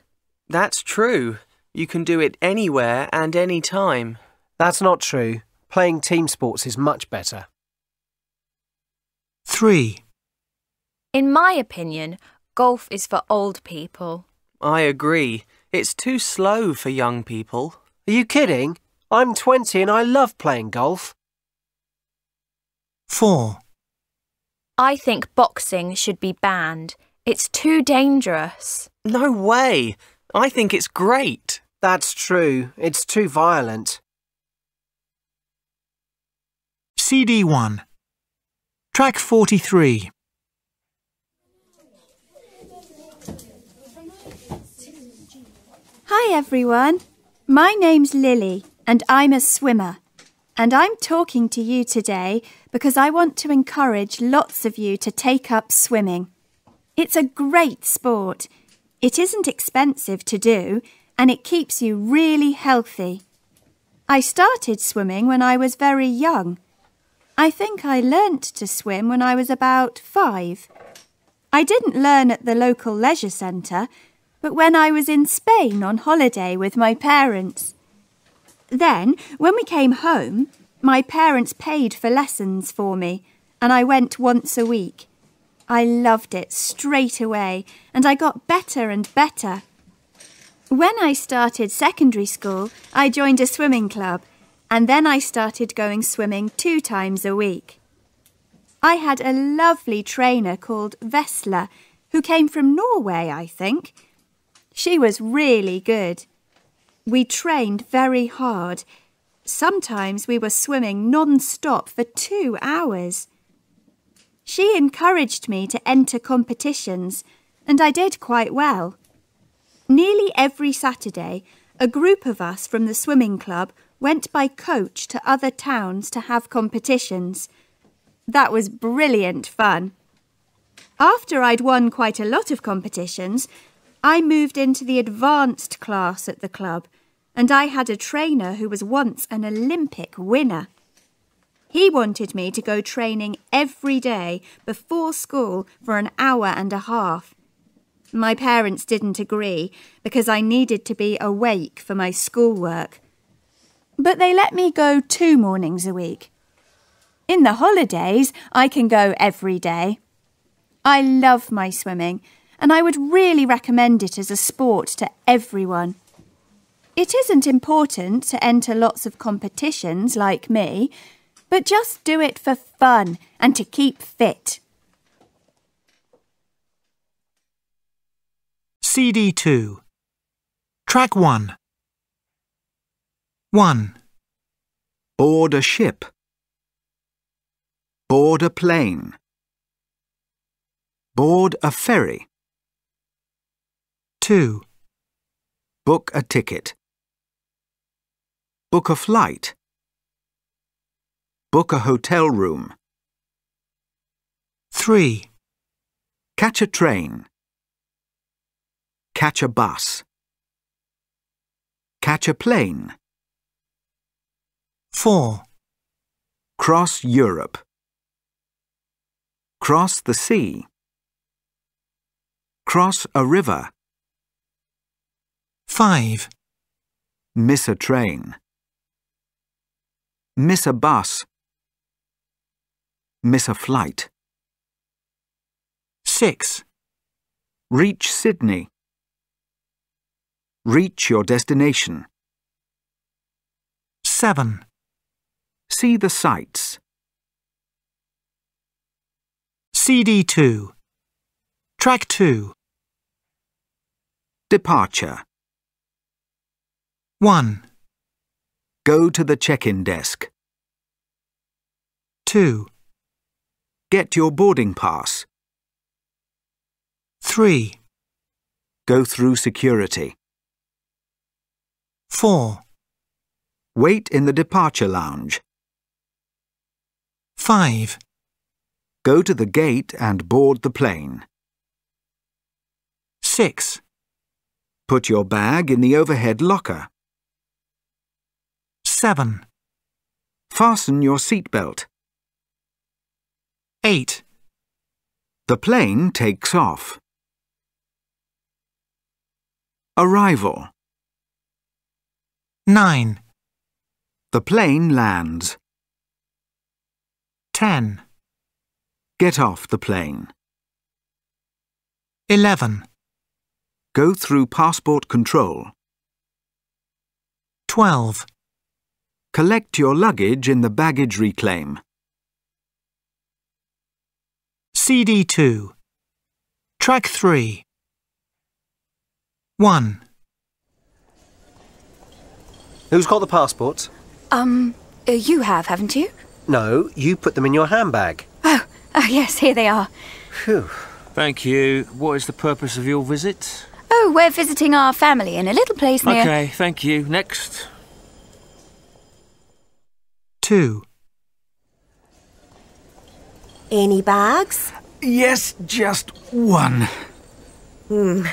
That's true. You can do it anywhere and any time. That's not true. Playing team sports is much better. 3. In my opinion, golf is for old people. I agree. It's too slow for young people. Are you kidding? I'm 20 and I love playing golf. 4. I think boxing should be banned. It's too dangerous. No way. I think it's great. That's true. It's too violent. CD 1. Track 43. Hi everyone. My name's Lily and I'm a swimmer. And I'm talking to you today because I want to encourage lots of you to take up swimming. It's a great sport. It isn't expensive to do and it keeps you really healthy. I started swimming when I was very young. I think I learnt to swim when I was about five. I didn't learn at the local leisure centre, but when I was in Spain on holiday with my parents. Then, when we came home, my parents paid for lessons for me, and I went once a week. I loved it straight away, and I got better and better. When I started secondary school, I joined a swimming club, and then I started going swimming two times a week. I had a lovely trainer called Vesla, who came from Norway, I think. She was really good. We trained very hard. Sometimes we were swimming non-stop for two hours. She encouraged me to enter competitions, and I did quite well. Nearly every Saturday, a group of us from the swimming club went by coach to other towns to have competitions. That was brilliant fun. After I'd won quite a lot of competitions, I moved into the advanced class at the club, and I had a trainer who was once an Olympic winner. He wanted me to go training every day before school for an hour and a half. My parents didn't agree because I needed to be awake for my schoolwork. But they let me go two mornings a week. In the holidays, I can go every day. I love my swimming, and I would really recommend it as a sport to everyone. It isn't important to enter lots of competitions like me, but just do it for fun and to keep fit. CD 2 Track 1 1. Board a ship. Board a plane. Board a ferry. 2. Book a ticket. Book a flight. Book a hotel room. 3. Catch a train. Catch a bus. Catch a plane. 4. Cross Europe. Cross the sea. Cross a river. 5. Miss a train. Miss a bus. Miss a flight. 6. Reach Sydney. Reach your destination. 7. See the sights. CD 2 Track 2 Departure. 1. Go to the check-in desk. 2. Get your boarding pass. 3. Go through security. 4. Wait in the departure lounge. 5. Go to the gate and board the plane. 6. Put your bag in the overhead locker. 7. Fasten your seatbelt. 8. The plane takes off. Arrival. 9. The plane lands. 10. Get off the plane. 11. Go through passport control. 12. Collect your luggage in the baggage reclaim. CD 2 Track 3 1. Who's got the passports? Um, uh, you have, haven't you? No, you put them in your handbag. Oh, oh yes, here they are. Phew. Thank you. What is the purpose of your visit? Oh, we're visiting our family in a little place near. Okay, thank you. Next. 2. Any bags? Yes, just one. Hmm,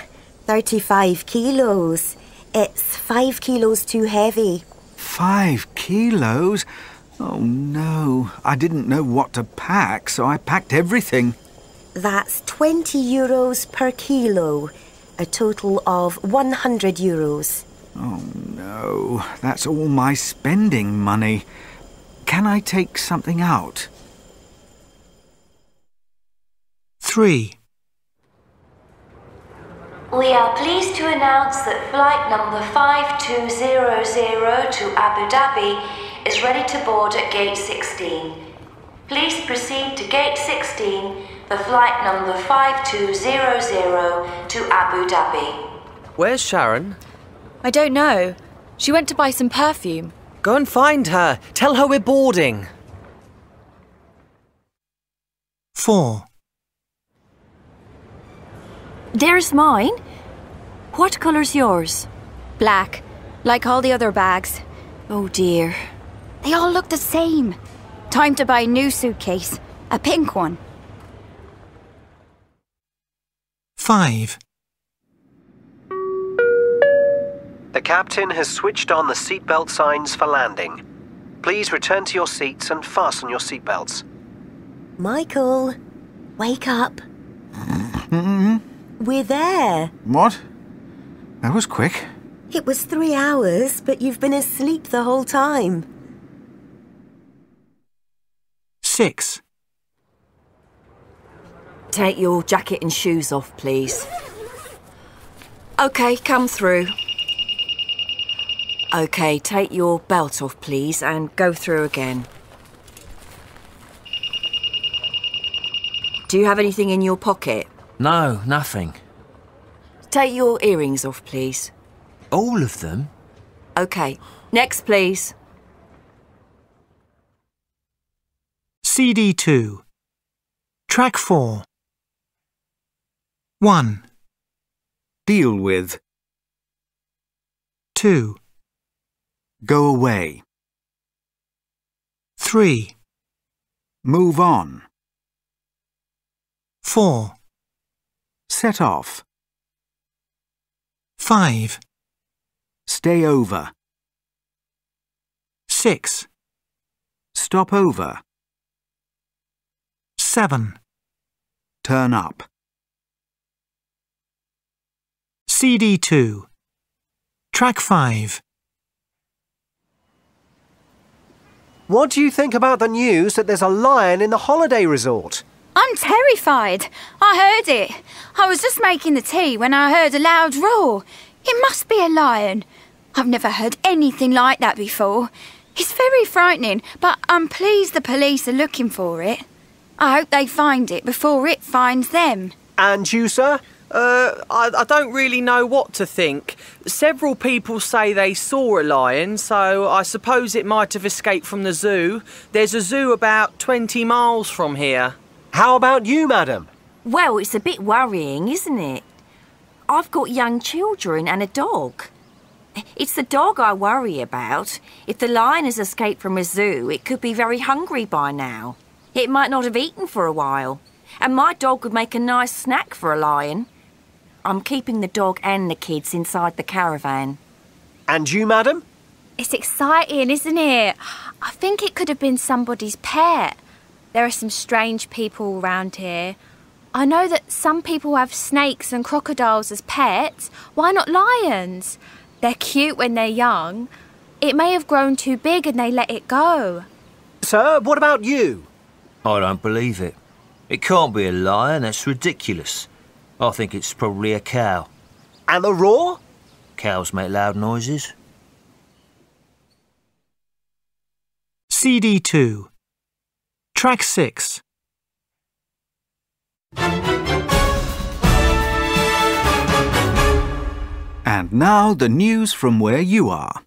35 kilos. It's five kilos too heavy. Five kilos? Oh no, I didn't know what to pack, so I packed everything. That's 20 euros per kilo, a total of 100 euros. Oh no, that's all my spending money. Can I take something out? 3. We are pleased to announce that flight number 5200 to Abu Dhabi is ready to board at gate 16. Please proceed to gate 16 for flight number 5200 to Abu Dhabi. Where's Sharon? I don't know. She went to buy some perfume. Go and find her. Tell her we're boarding. 4. There's mine. What colour's yours? Black, like all the other bags. Oh dear. They all look the same. Time to buy a new suitcase. A pink one. 5. The captain has switched on the seatbelt signs for landing. Please return to your seats and fasten your seatbelts. Michael, wake up. Mm-hmm. We're there. What? That was quick. It was three hours, but you've been asleep the whole time. 6. Take your jacket and shoes off, please. OK, come through. OK, take your belt off, please, and go through again. Do you have anything in your pocket? No, nothing. Take your earrings off, please. All of them? OK, next, please. CD 2. Track 4. 1, Deal with. 2, Go away. 3, Move on. 4, Set off. 5, Stay over. 6, Stop over. 7. Turn up. CD 2. Track 5. What do you think about the news that there's a lion in the holiday resort? I'm terrified. I heard it. I was just making the tea when I heard a loud roar. It must be a lion. I've never heard anything like that before. It's very frightening, but I'm pleased the police are looking for it. I hope they find it before it finds them. And you, sir? Uh, I, I don't really know what to think. Several people say they saw a lion, so I suppose it might have escaped from the zoo. There's a zoo about 20 miles from here. How about you, madam? Well, it's a bit worrying, isn't it? I've got young children and a dog. It's the dog I worry about. If the lion has escaped from a zoo, it could be very hungry by now. It might not have eaten for a while. And my dog would make a nice snack for a lion. I'm keeping the dog and the kids inside the caravan. And you, madam? It's exciting, isn't it? I think it could have been somebody's pet. There are some strange people around here. I know that some people have snakes and crocodiles as pets. Why not lions? They're cute when they're young. It may have grown too big and they let it go. Sir, what about you? I don't believe it. It can't be a lion, that's ridiculous. I think it's probably a cow. And the roar? Cows make loud noises. CD 2. Track 6. And now the news from where you are.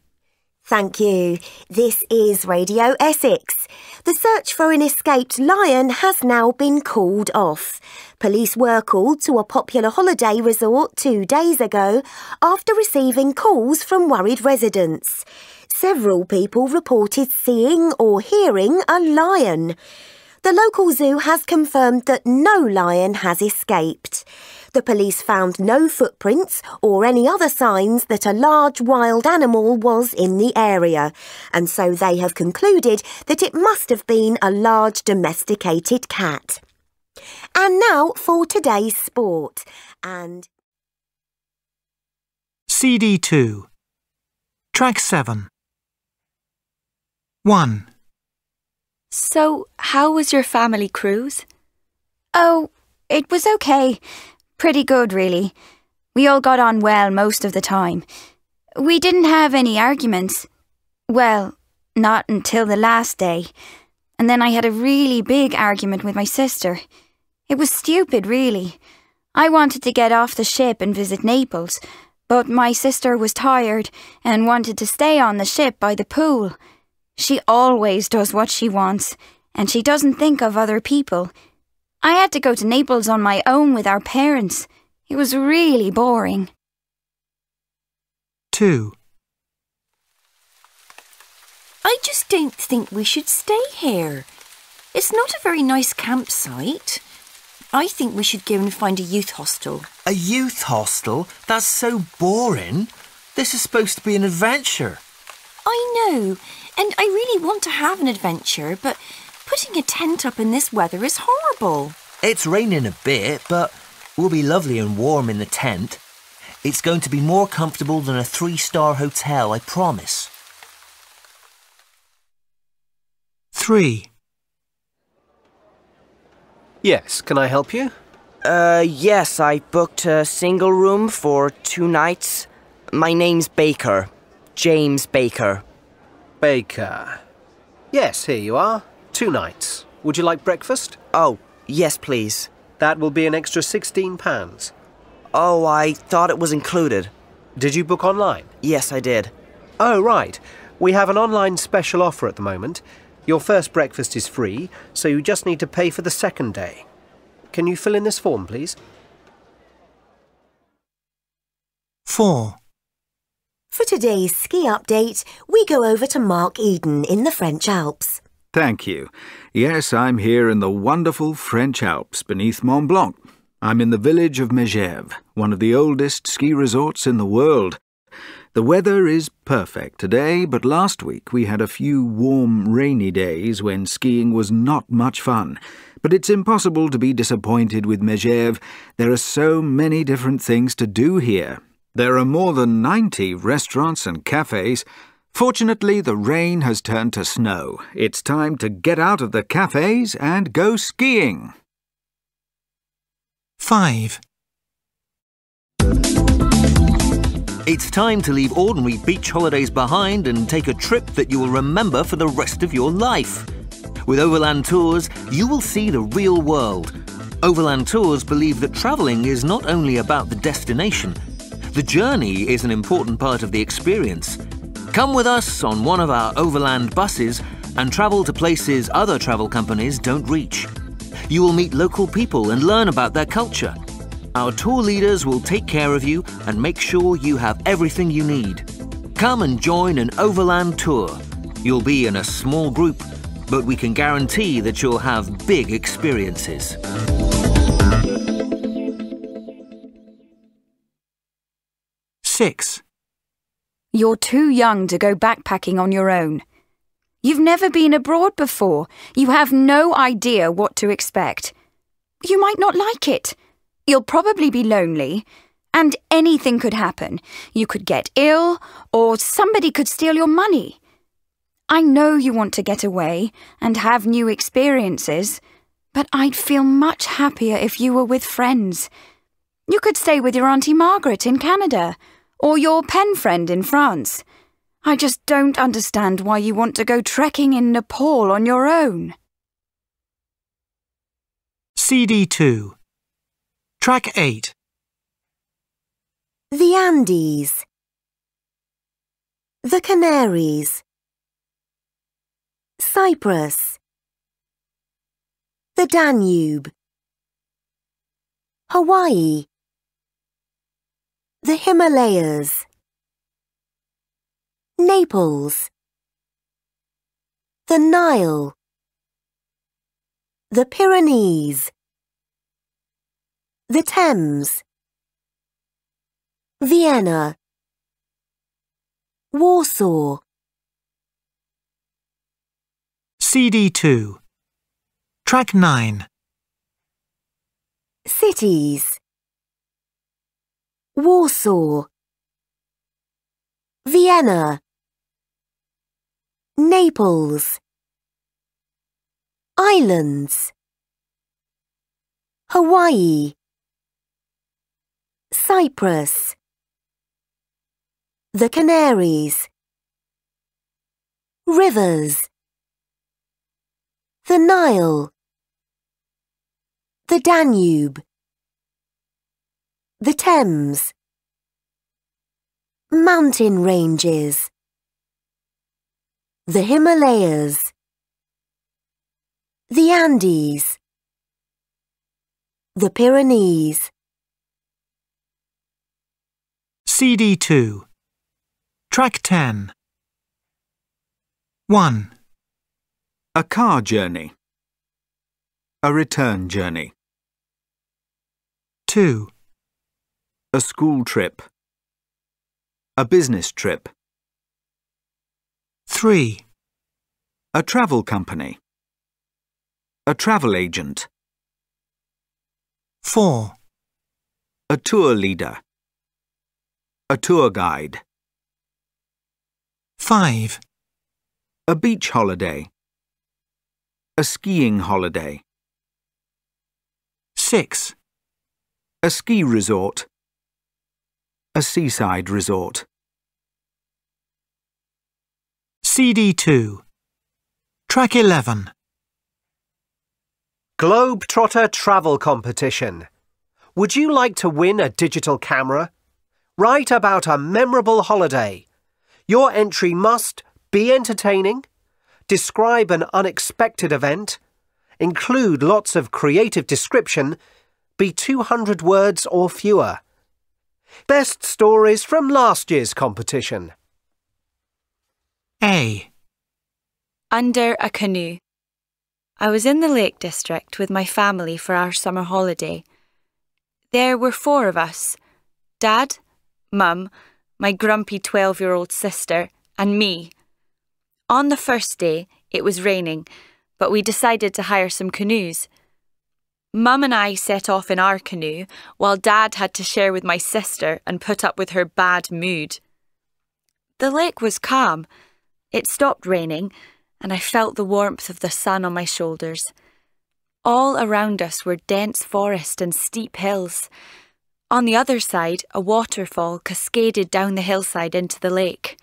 Thank you. This is Radio Essex. The search for an escaped lion has now been called off. Police were called to a popular holiday resort two days ago after receiving calls from worried residents. Several people reported seeing or hearing a lion. The local zoo has confirmed that no lion has escaped. The police found no footprints or any other signs that a large wild animal was in the area, and so they have concluded that it must have been a large domesticated cat. And now for today's sport. And CD 2. Track 7. 1, So, how was your family cruise? Oh, it was okay. Pretty good, really. We all got on well most of the time. We didn't have any arguments. Well, not until the last day. And then I had a really big argument with my sister. It was stupid, really. I wanted to get off the ship and visit Naples, But my sister was tired and wanted to stay on the ship by the pool. She always does what she wants, and she doesn't think of other people. I had to go to Naples on my own with our parents. It was really boring. 2. I just don't think we should stay here. It's not a very nice campsite. I think we should go and find a youth hostel. A youth hostel? That's so boring. This is supposed to be an adventure. I know, and I really want to have an adventure, but putting a tent up in this weather is horrible. It's raining a bit, but we'll be lovely and warm in the tent. It's going to be more comfortable than a three star hotel, I promise. 3. Yes, can I help you? Uh, yes, I booked a single room for two nights. My name's Baker. James Baker. Baker. Yes, here you are. Two nights. Would you like breakfast? Oh, yes, please. That will be an extra £16. Oh, I thought it was included. Did you book online? Yes, I did. Oh, right. We have an online special offer at the moment. Your first breakfast is free, so you just need to pay for the second day. Can you fill in this form, please? 4. For today's ski update, we go over to Mark Eden in the French Alps. Thank you. Yes, I'm here in the wonderful French Alps beneath Mont Blanc. I'm in the village of Megève, one of the oldest ski resorts in the world. The weather is perfect today, but last week we had a few warm, rainy days when skiing was not much fun. But it's impossible to be disappointed with Megève. There are so many different things to do here. There are more than 90 restaurants and cafes. Fortunately, the rain has turned to snow. It's time to get out of the cafes and go skiing. 5. It's time to leave ordinary beach holidays behind and take a trip that you will remember for the rest of your life. With Overland Tours, you will see the real world. Overland Tours believe that travelling is not only about the destination, the journey is an important part of the experience. Come with us on one of our overland buses and travel to places other travel companies don't reach. You will meet local people and learn about their culture. Our tour leaders will take care of you and make sure you have everything you need. Come and join an overland tour. You'll be in a small group, but we can guarantee that you'll have big experiences. Six. You're too young to go backpacking on your own. You've never been abroad before. You have no idea what to expect. You might not like it. You'll probably be lonely. And anything could happen. You could get ill, or somebody could steal your money. I know you want to get away and have new experiences, but I'd feel much happier if you were with friends. You could stay with your Auntie Margaret in Canada, or your pen friend in France. I just don't understand why you want to go trekking in Nepal on your own. CD 2. Track 8. The Andes. The Canaries. Cyprus. The Danube. Hawaii. The Himalayas. Naples. The Nile. The Pyrenees. The Thames. Vienna. Warsaw. CD 2. Track 9. Cities. Warsaw. Vienna. Naples. Islands. Hawaii. Cyprus. The Canaries. Rivers. The Nile. The Danube. The Thames. Mountain ranges. The Himalayas. The Andes. The Pyrenees. CD2. Track 10. 1, A car journey. A return journey. 2, A school trip. A business trip. 3, A travel company. A travel agent. 4, A tour leader. A tour guide. 5, A beach holiday. A skiing holiday. 6, A ski resort. A seaside resort. CD2. Track 11. Globetrotter Travel Competition. Would you like to win a digital camera? Write about a memorable holiday. Your entry must be entertaining, describe an unexpected event, include lots of creative description, be 200 words or fewer. Best stories from last year's competition. A, Under a canoe. I was in the Lake District with my family for our summer holiday. There were four of us Dad, Mum, my grumpy 12 year old sister, and me. On the first day, it was raining, but we decided to hire some canoes. Mum and I set off in our canoe, while Dad had to share with my sister and put up with her bad mood. The lake was calm. It stopped raining, and I felt the warmth of the sun on my shoulders. All around us were dense forest and steep hills. On the other side, a waterfall cascaded down the hillside into the lake.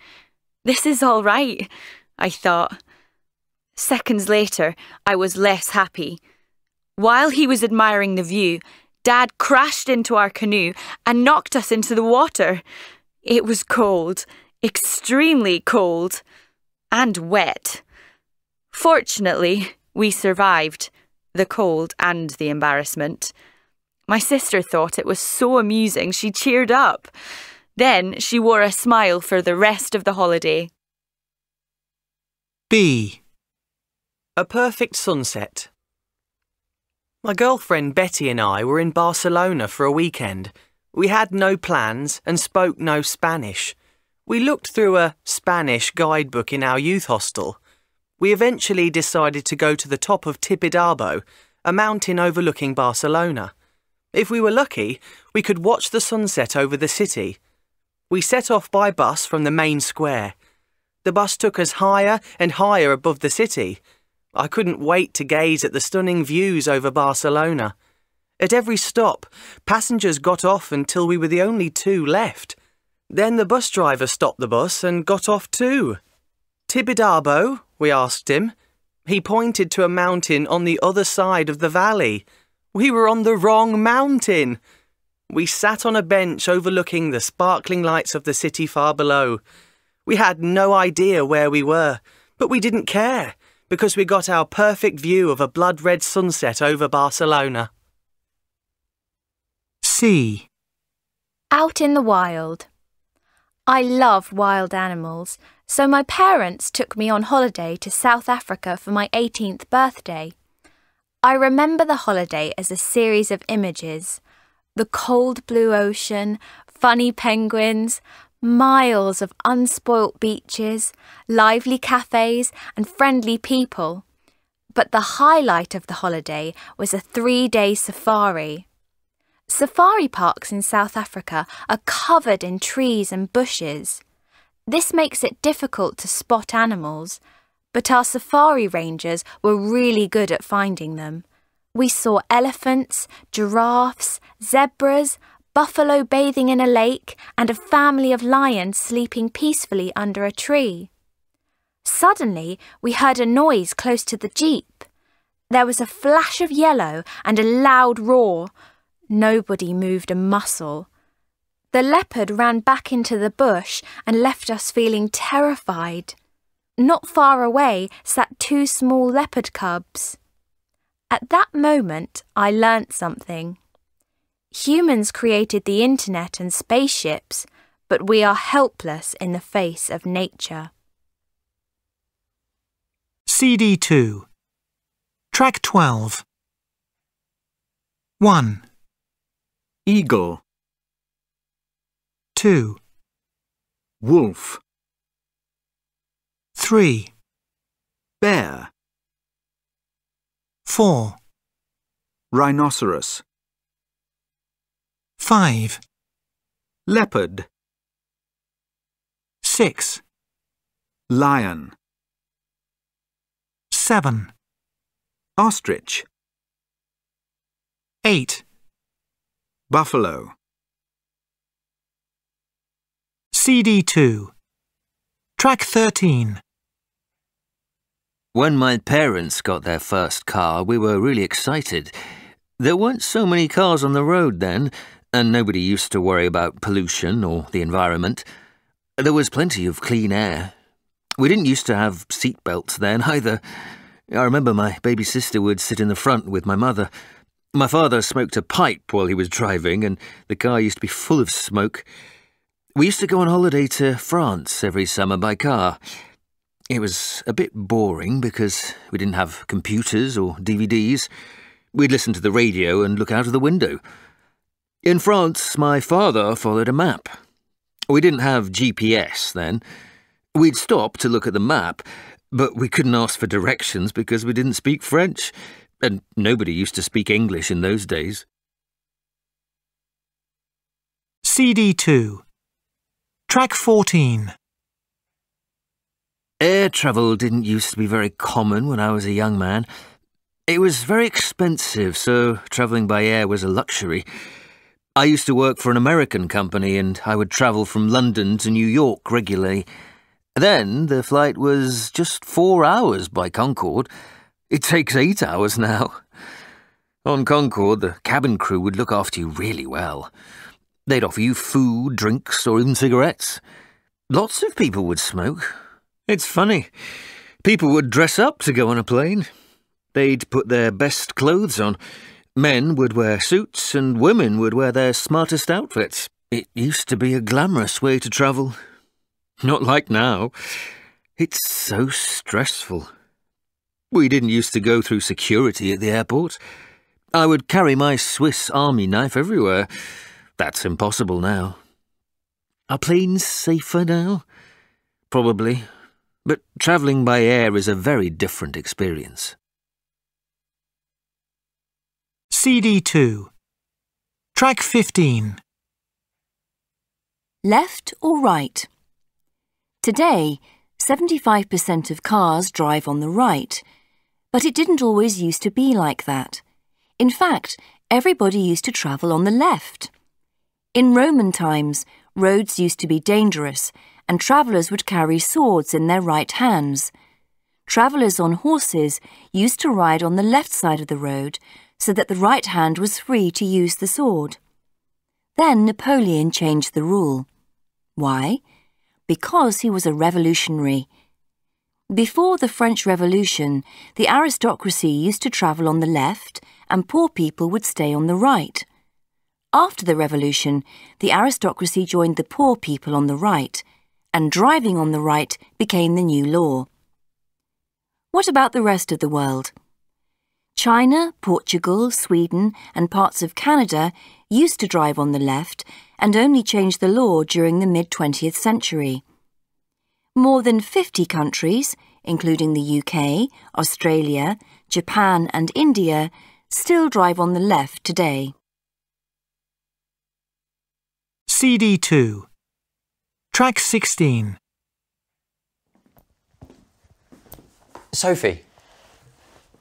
This is all right, I thought. Seconds later, I was less happy. While he was admiring the view, Dad crashed into our canoe and knocked us into the water. It was cold, extremely cold, and wet. Fortunately, we survived the cold and the embarrassment. My sister thought it was so amusing she cheered up. Then she wore a smile for the rest of the holiday. B, A perfect sunset. My girlfriend Betty and I were in Barcelona for a weekend. We had no plans and spoke no Spanish. We looked through a Spanish guidebook in our youth hostel. We eventually decided to go to the top of Tibidabo, a mountain overlooking Barcelona. If we were lucky, we could watch the sunset over the city. We set off by bus from the main square. The bus took us higher and higher above the city. I couldn't wait to gaze at the stunning views over Barcelona. At every stop, passengers got off until we were the only two left. Then the bus driver stopped the bus and got off too. Tibidabo? we asked him. He pointed to a mountain on the other side of the valley. We were on the wrong mountain. We sat on a bench overlooking the sparkling lights of the city far below. We had no idea where we were, but we didn't care because we got our perfect view of a blood red sunset over Barcelona. C, Out in the wild. I love wild animals, so my parents took me on holiday to South Africa for my 18th birthday. I remember the holiday as a series of images the cold blue ocean, funny penguins, miles of unspoilt beaches, lively cafes, and friendly people. But the highlight of the holiday was a three day safari. Safari parks in South Africa are covered in trees and bushes. This makes it difficult to spot animals, but our safari rangers were really good at finding them. We saw elephants, giraffes, zebras, buffalo bathing in a lake, and a family of lions sleeping peacefully under a tree. Suddenly, we heard a noise close to the jeep. There was a flash of yellow and a loud roar. Nobody moved a muscle. The leopard ran back into the bush and left us feeling terrified. Not far away sat two small leopard cubs. At that moment, I learnt something. Humans created the internet and spaceships, but we are helpless in the face of nature. CD 2. Track 12. 1, Eagle, 2, wolf, 3, bear, 4, rhinoceros, 5, leopard, 6, lion, 7, ostrich, 8, buffalo, CD 2. Track 13. When my parents got their first car, we were really excited. There weren't so many cars on the road then, and nobody used to worry about pollution or the environment. There was plenty of clean air. We didn't used to have seat belts then either. I remember my baby sister would sit in the front with my mother. My father smoked a pipe while he was driving, and the car used to be full of smoke. We used to go on holiday to France every summer by car. It was a bit boring because we didn't have computers or DVDs. We'd listen to the radio and look out of the window. In France, my father followed a map. We didn't have GPS then. We'd stop to look at the map, but we couldn't ask for directions because we didn't speak French, and nobody used to speak English in those days. CD 2. Track 14. Air travel didn't used to be very common when I was a young man. It was very expensive, so travelling by air was a luxury. I used to work for an American company and I would travel from London to New York regularly. Then the flight was just four hours by Concorde. It takes eight hours now. On Concorde, the cabin crew would look after you really well. They'd offer you food, drinks, or even cigarettes. Lots of people would smoke. It's funny. People would dress up to go on a plane. They'd put their best clothes on. Men would wear suits, and women would wear their smartest outfits. It used to be a glamorous way to travel. Not like now. It's so stressful. We didn't used to go through security at the airport. I would carry my Swiss army knife everywhere. That's impossible now. Are planes safer now? Probably. But travelling by air is a very different experience. CD 2. Track 15. Left or right? Today, 75% of cars drive on the right, but it didn't always used to be like that. In fact, everybody used to travel on the left. In Roman times, roads used to be dangerous, and travellers would carry swords in their right hands. Travellers on horses used to ride on the left side of the road so that the right hand was free to use the sword. Then Napoleon changed the rule. Why? Because he was a revolutionary. Before the French Revolution, the aristocracy used to travel on the left and poor people would stay on the right. After the revolution, the aristocracy joined the poor people on the right, and driving on the right became the new law. What about the rest of the world? China, Portugal, Sweden, and parts of Canada used to drive on the left and only changed the law during the mid 20th century. More than 50 countries, including the UK, Australia, Japan, and India, still drive on the left today. CD 2. Track 16. Sophie,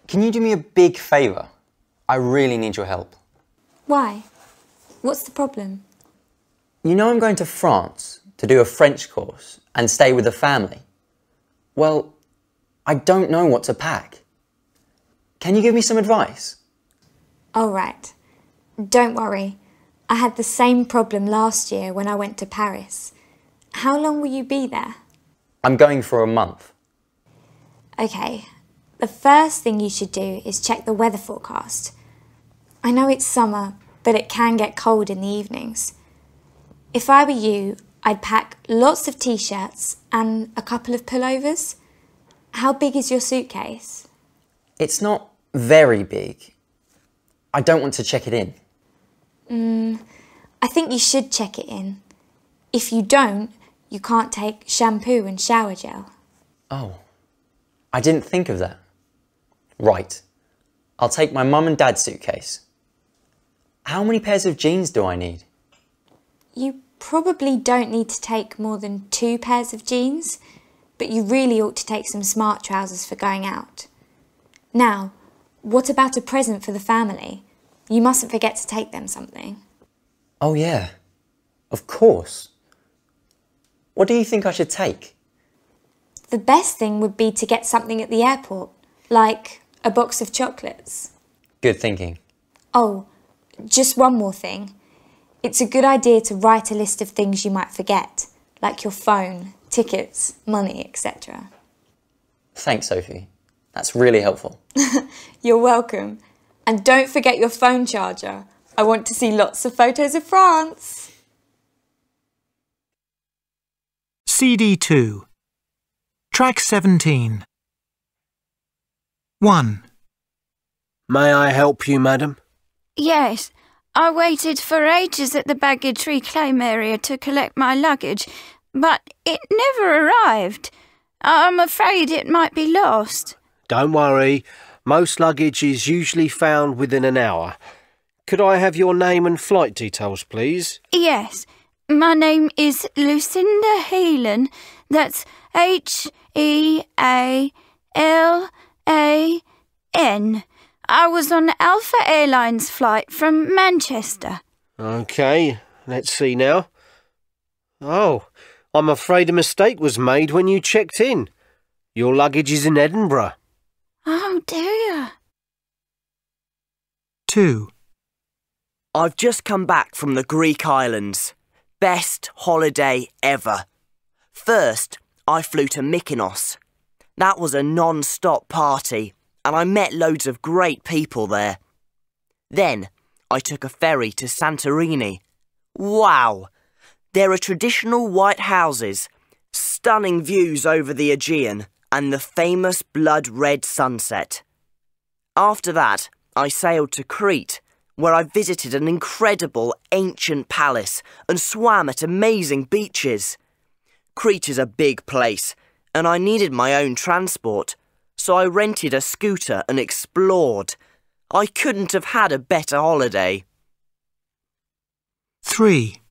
can you do me a big favour? I really need your help. Why? What's the problem? You know I'm going to France to do a French course and stay with a family. Well, I don't know what to pack. Can you give me some advice? All right. Don't worry. I had the same problem last year when I went to Paris. How long will you be there? I'm going for a month. Okay, the first thing you should do is check the weather forecast. I know it's summer, but it can get cold in the evenings. If I were you, I'd pack lots of t shirts and a couple of pullovers. How big is your suitcase? It's not very big. I don't want to check it in. Mm, I think you should check it in. If you don't, you can't take shampoo and shower gel. Oh, I didn't think of that. Right. I'll take my mum and dad's suitcase. How many pairs of jeans do I need? You probably don't need to take more than two pairs of jeans, but you really ought to take some smart trousers for going out. Now, what about a present for the family? You mustn't forget to take them something. Oh, yeah. Of course. What do you think I should take? The best thing would be to get something at the airport, like a box of chocolates. Good thinking. Oh, just one more thing. It's a good idea to write a list of things you might forget, like your phone, tickets, money, etc. Thanks, Sophie. That's really helpful. You're welcome. And don't forget your phone charger. I want to see lots of photos of France. CD 2 Track 17 1. May I help you, madam? Yes. I waited for ages at the baggage reclaim area to collect my luggage, but it never arrived. I'm afraid it might be lost. Don't worry. Most luggage is usually found within an hour. Could I have your name and flight details, please? Yes. My name is Lucinda Healan. That's H E A L A N. I was on Alpha Airlines flight from Manchester. OK, let's see now. Oh, I'm afraid a mistake was made when you checked in. Your luggage is in Edinburgh. Oh dear. 2. I've just come back from the Greek islands. Best holiday ever. First, I flew to Mykonos. That was a non-stop party and I met loads of great people there. Then I took a ferry to Santorini. Wow! There are traditional white houses, stunning views over the Aegean, and the famous blood red sunset. After that, I sailed to Crete, where I visited an incredible ancient palace and swam at amazing beaches. Crete is a big place, and I needed my own transport, so I rented a scooter and explored. I couldn't have had a better holiday. 3.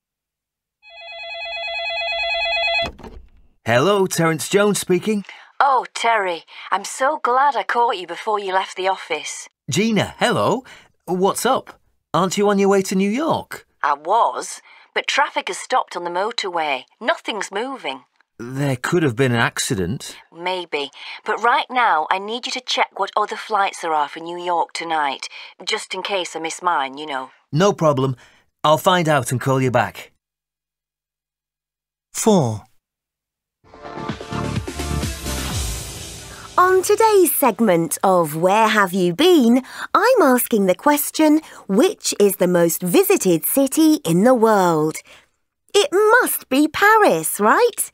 Hello, Terence Jones speaking. Oh, Terry, I'm so glad I caught you before you left the office. Gina, hello. What's up? Aren't you on your way to New York? I was, but traffic has stopped on the motorway. Nothing's moving. There could have been an accident. Maybe. But right now, I need you to check what other flights there are for New York tonight. Just in case I miss mine, you know. No problem. I'll find out and call you back. 4. On today's segment of Where Have You Been, I'm asking the question which is the most visited city in the world? It must be Paris, right?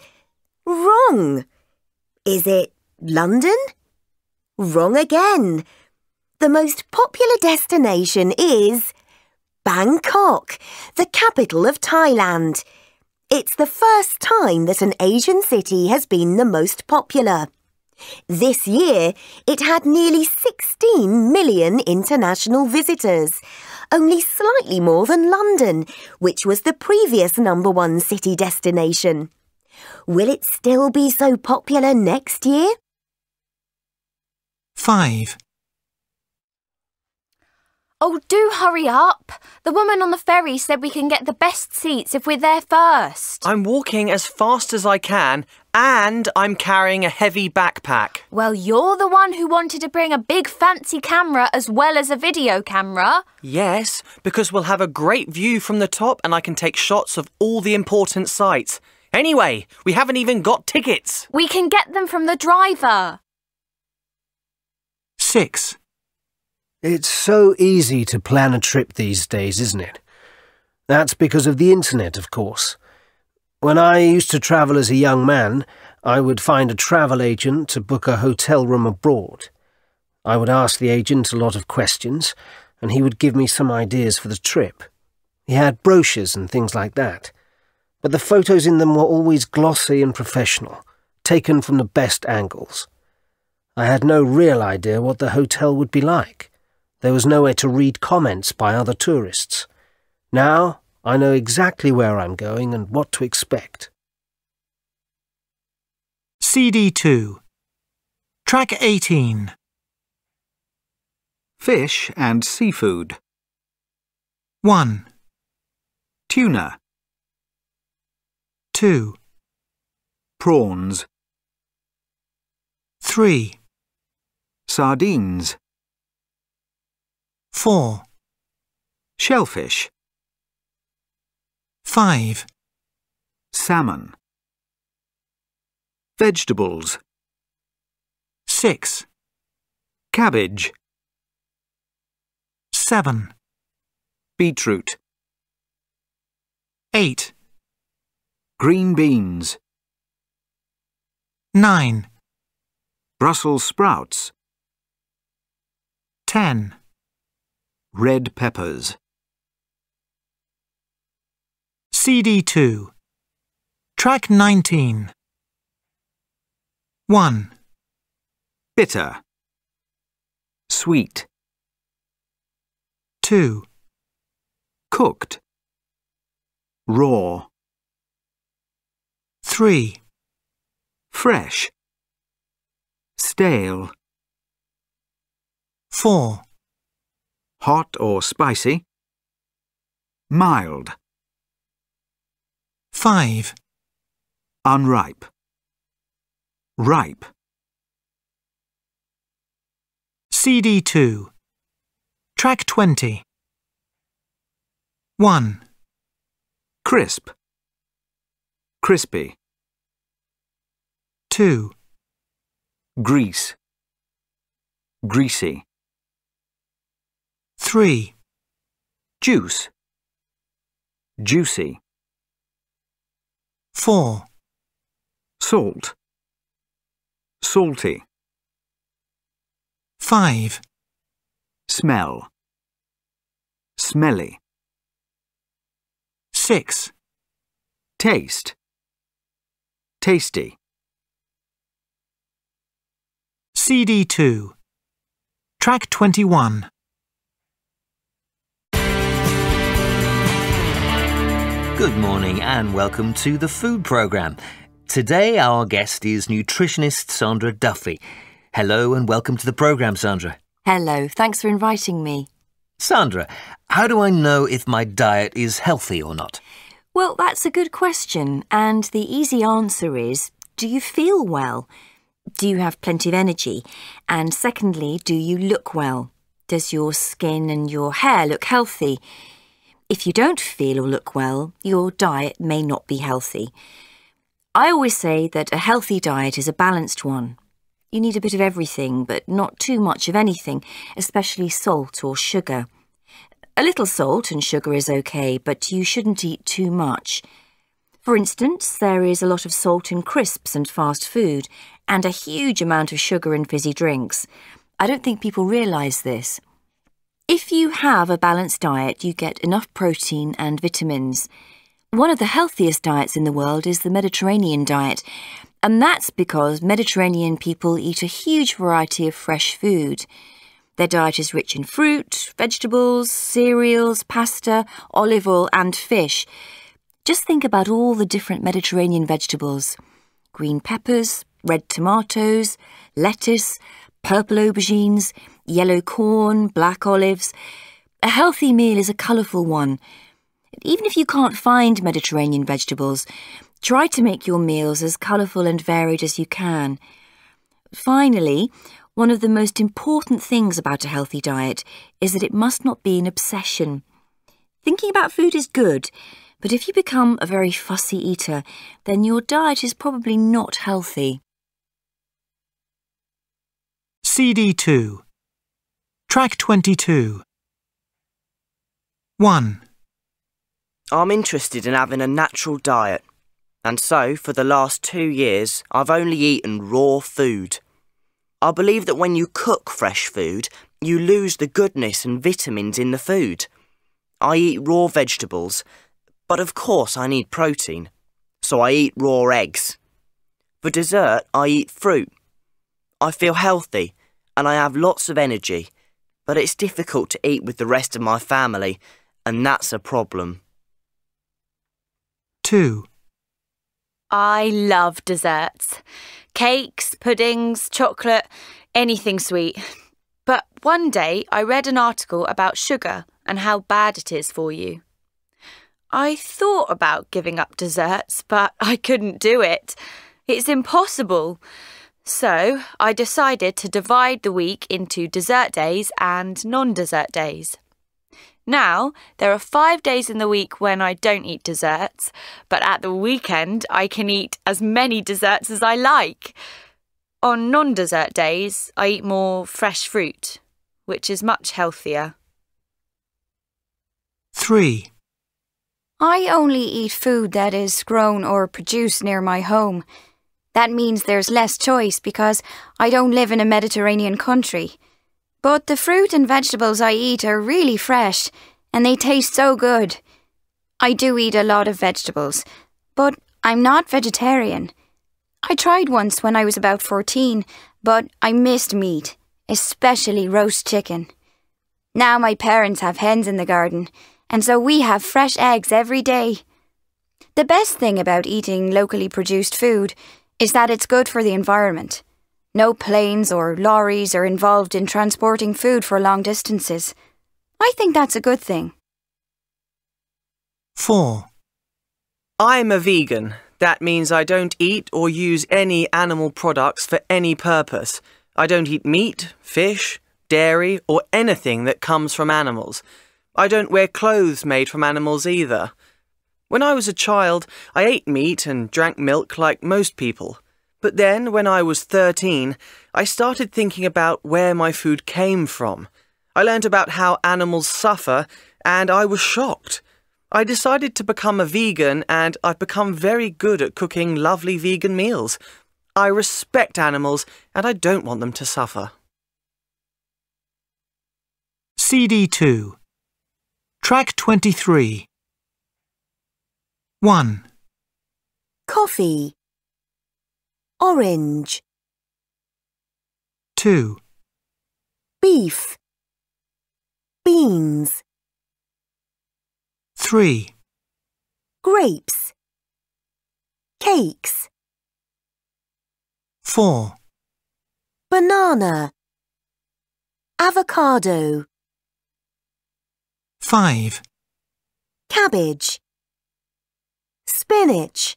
Wrong. Is it London? Wrong again. The most popular destination is Bangkok, the capital of Thailand. It's the first time that an Asian city has been the most popular. This year, it had nearly 16 million international visitors, only slightly more than London, which was the previous number one city destination. Will it still be so popular next year? 5. Oh, do hurry up. The woman on the ferry said we can get the best seats if we're there first. I'm walking as fast as I can and I'm carrying a heavy backpack. Well, you're the one who wanted to bring a big fancy camera as well as a video camera. Yes, because we'll have a great view from the top and I can take shots of all the important sites. Anyway, we haven't even got tickets. We can get them from the driver. 6. It's so easy to plan a trip these days, isn't it? That's because of the internet, of course. When I used to travel as a young man, I would find a travel agent to book a hotel room abroad. I would ask the agent a lot of questions, and he would give me some ideas for the trip. He had brochures and things like that. But the photos in them were always glossy and professional, taken from the best angles. I had no real idea what the hotel would be like. There was nowhere to read comments by other tourists. Now I know exactly where I'm going and what to expect. CD2 Track 18 Fish and seafood. 1, Tuna. 2, Prawns. 3, Sardines. 4, Shellfish. 5, Salmon. Vegetables. 6, Cabbage. 7, Beetroot. 8, Green beans. 9, Brussels sprouts. 10, Red peppers. CD2 Track 19 1, Bitter. Sweet. 2, Cooked. Raw. 3, Fresh. Stale. 4, Hot or spicy. Mild. 5, Unripe. Ripe. CD2 Track 20 1, Crisp. Crispy. 2, Grease. Greasy. 3, Juice. Juicy. 4, Salt. Salty. 5, Smell. Smelly. 6, Taste. Tasty. CD2 Track 21 Good morning and welcome to the food programme. Today our guest is nutritionist Sandra Duffy. Hello and welcome to the programme, Sandra. Hello, thanks for inviting me. Sandra, how do I know if my diet is healthy or not? Well, that's a good question, and the easy answer is do you feel well? Do you have plenty of energy? And secondly, do you look well? Does your skin and your hair look healthy? If you don't feel or look well, your diet may not be healthy. I always say that a healthy diet is a balanced one. You need a bit of everything, but not too much of anything, especially salt or sugar. A little salt and sugar is okay, but you shouldn't eat too much. For instance, there is a lot of salt in crisps and fast food, and a huge amount of sugar in fizzy drinks. I don't think people realise this. If you have a balanced diet, you get enough protein and vitamins. One of the healthiest diets in the world is the Mediterranean diet, and that's because Mediterranean people eat a huge variety of fresh food. Their diet is rich in fruit, vegetables, cereals, pasta, olive oil, and fish. Just think about all the different Mediterranean vegetables green peppers, red tomatoes, lettuce, purple aubergines, yellow corn, black olives. A healthy meal is a colourful one. Even if you can't find Mediterranean vegetables, try to make your meals as colourful and varied as you can. Finally, one of the most important things about a healthy diet is that it must not be an obsession. Thinking about food is good, but if you become a very fussy eater, then your diet is probably not healthy. CD 2 Track 22 1. I'm interested in having a natural diet, and so for the last two years I've only eaten raw food. I believe that when you cook fresh food, you lose the goodness and vitamins in the food. I eat raw vegetables, but of course I need protein, so I eat raw eggs. For dessert, I eat fruit. I feel healthy and I have lots of energy, but it's difficult to eat with the rest of my family, and that's a problem. 2. I love desserts. Cakes, puddings, chocolate, anything sweet. But one day I read an article about sugar and how bad it is for you. I thought about giving up desserts, but I couldn't do it. It's impossible. So I decided to divide the week into dessert days and non dessert days. Now, there are five days in the week when I don't eat desserts, but at the weekend I can eat as many desserts as I like. On non dessert days, I eat more fresh fruit, which is much healthier. 3. I only eat food that is grown or produced near my home. That means there's less choice because I don't live in a Mediterranean country. But the fruit and vegetables I eat are really fresh and they taste so good. I do eat a lot of vegetables, but I'm not vegetarian. I tried once when I was about 14, but I missed meat, especially roast chicken. Now my parents have hens in the garden, and so we have fresh eggs every day. The best thing about eating locally produced food is that it's good for the environment. No planes or lorries are involved in transporting food for long distances. I think that's a good thing. 4. I'm a vegan. That means I don't eat or use any animal products for any purpose. I don't eat meat, fish, dairy, or anything that comes from animals. I don't wear clothes made from animals either. When I was a child, I ate meat and drank milk like most people. But then, when I was 13, I started thinking about where my food came from. I learnt about how animals suffer, and I was shocked. I decided to become a vegan, and I've become very good at cooking lovely vegan meals. I respect animals, and I don't want them to suffer. CD 2 Track 23 1. Coffee Orange 2. Beef Beans 3. Grapes Cakes 4. Banana Avocado 5. Cabbage Spinach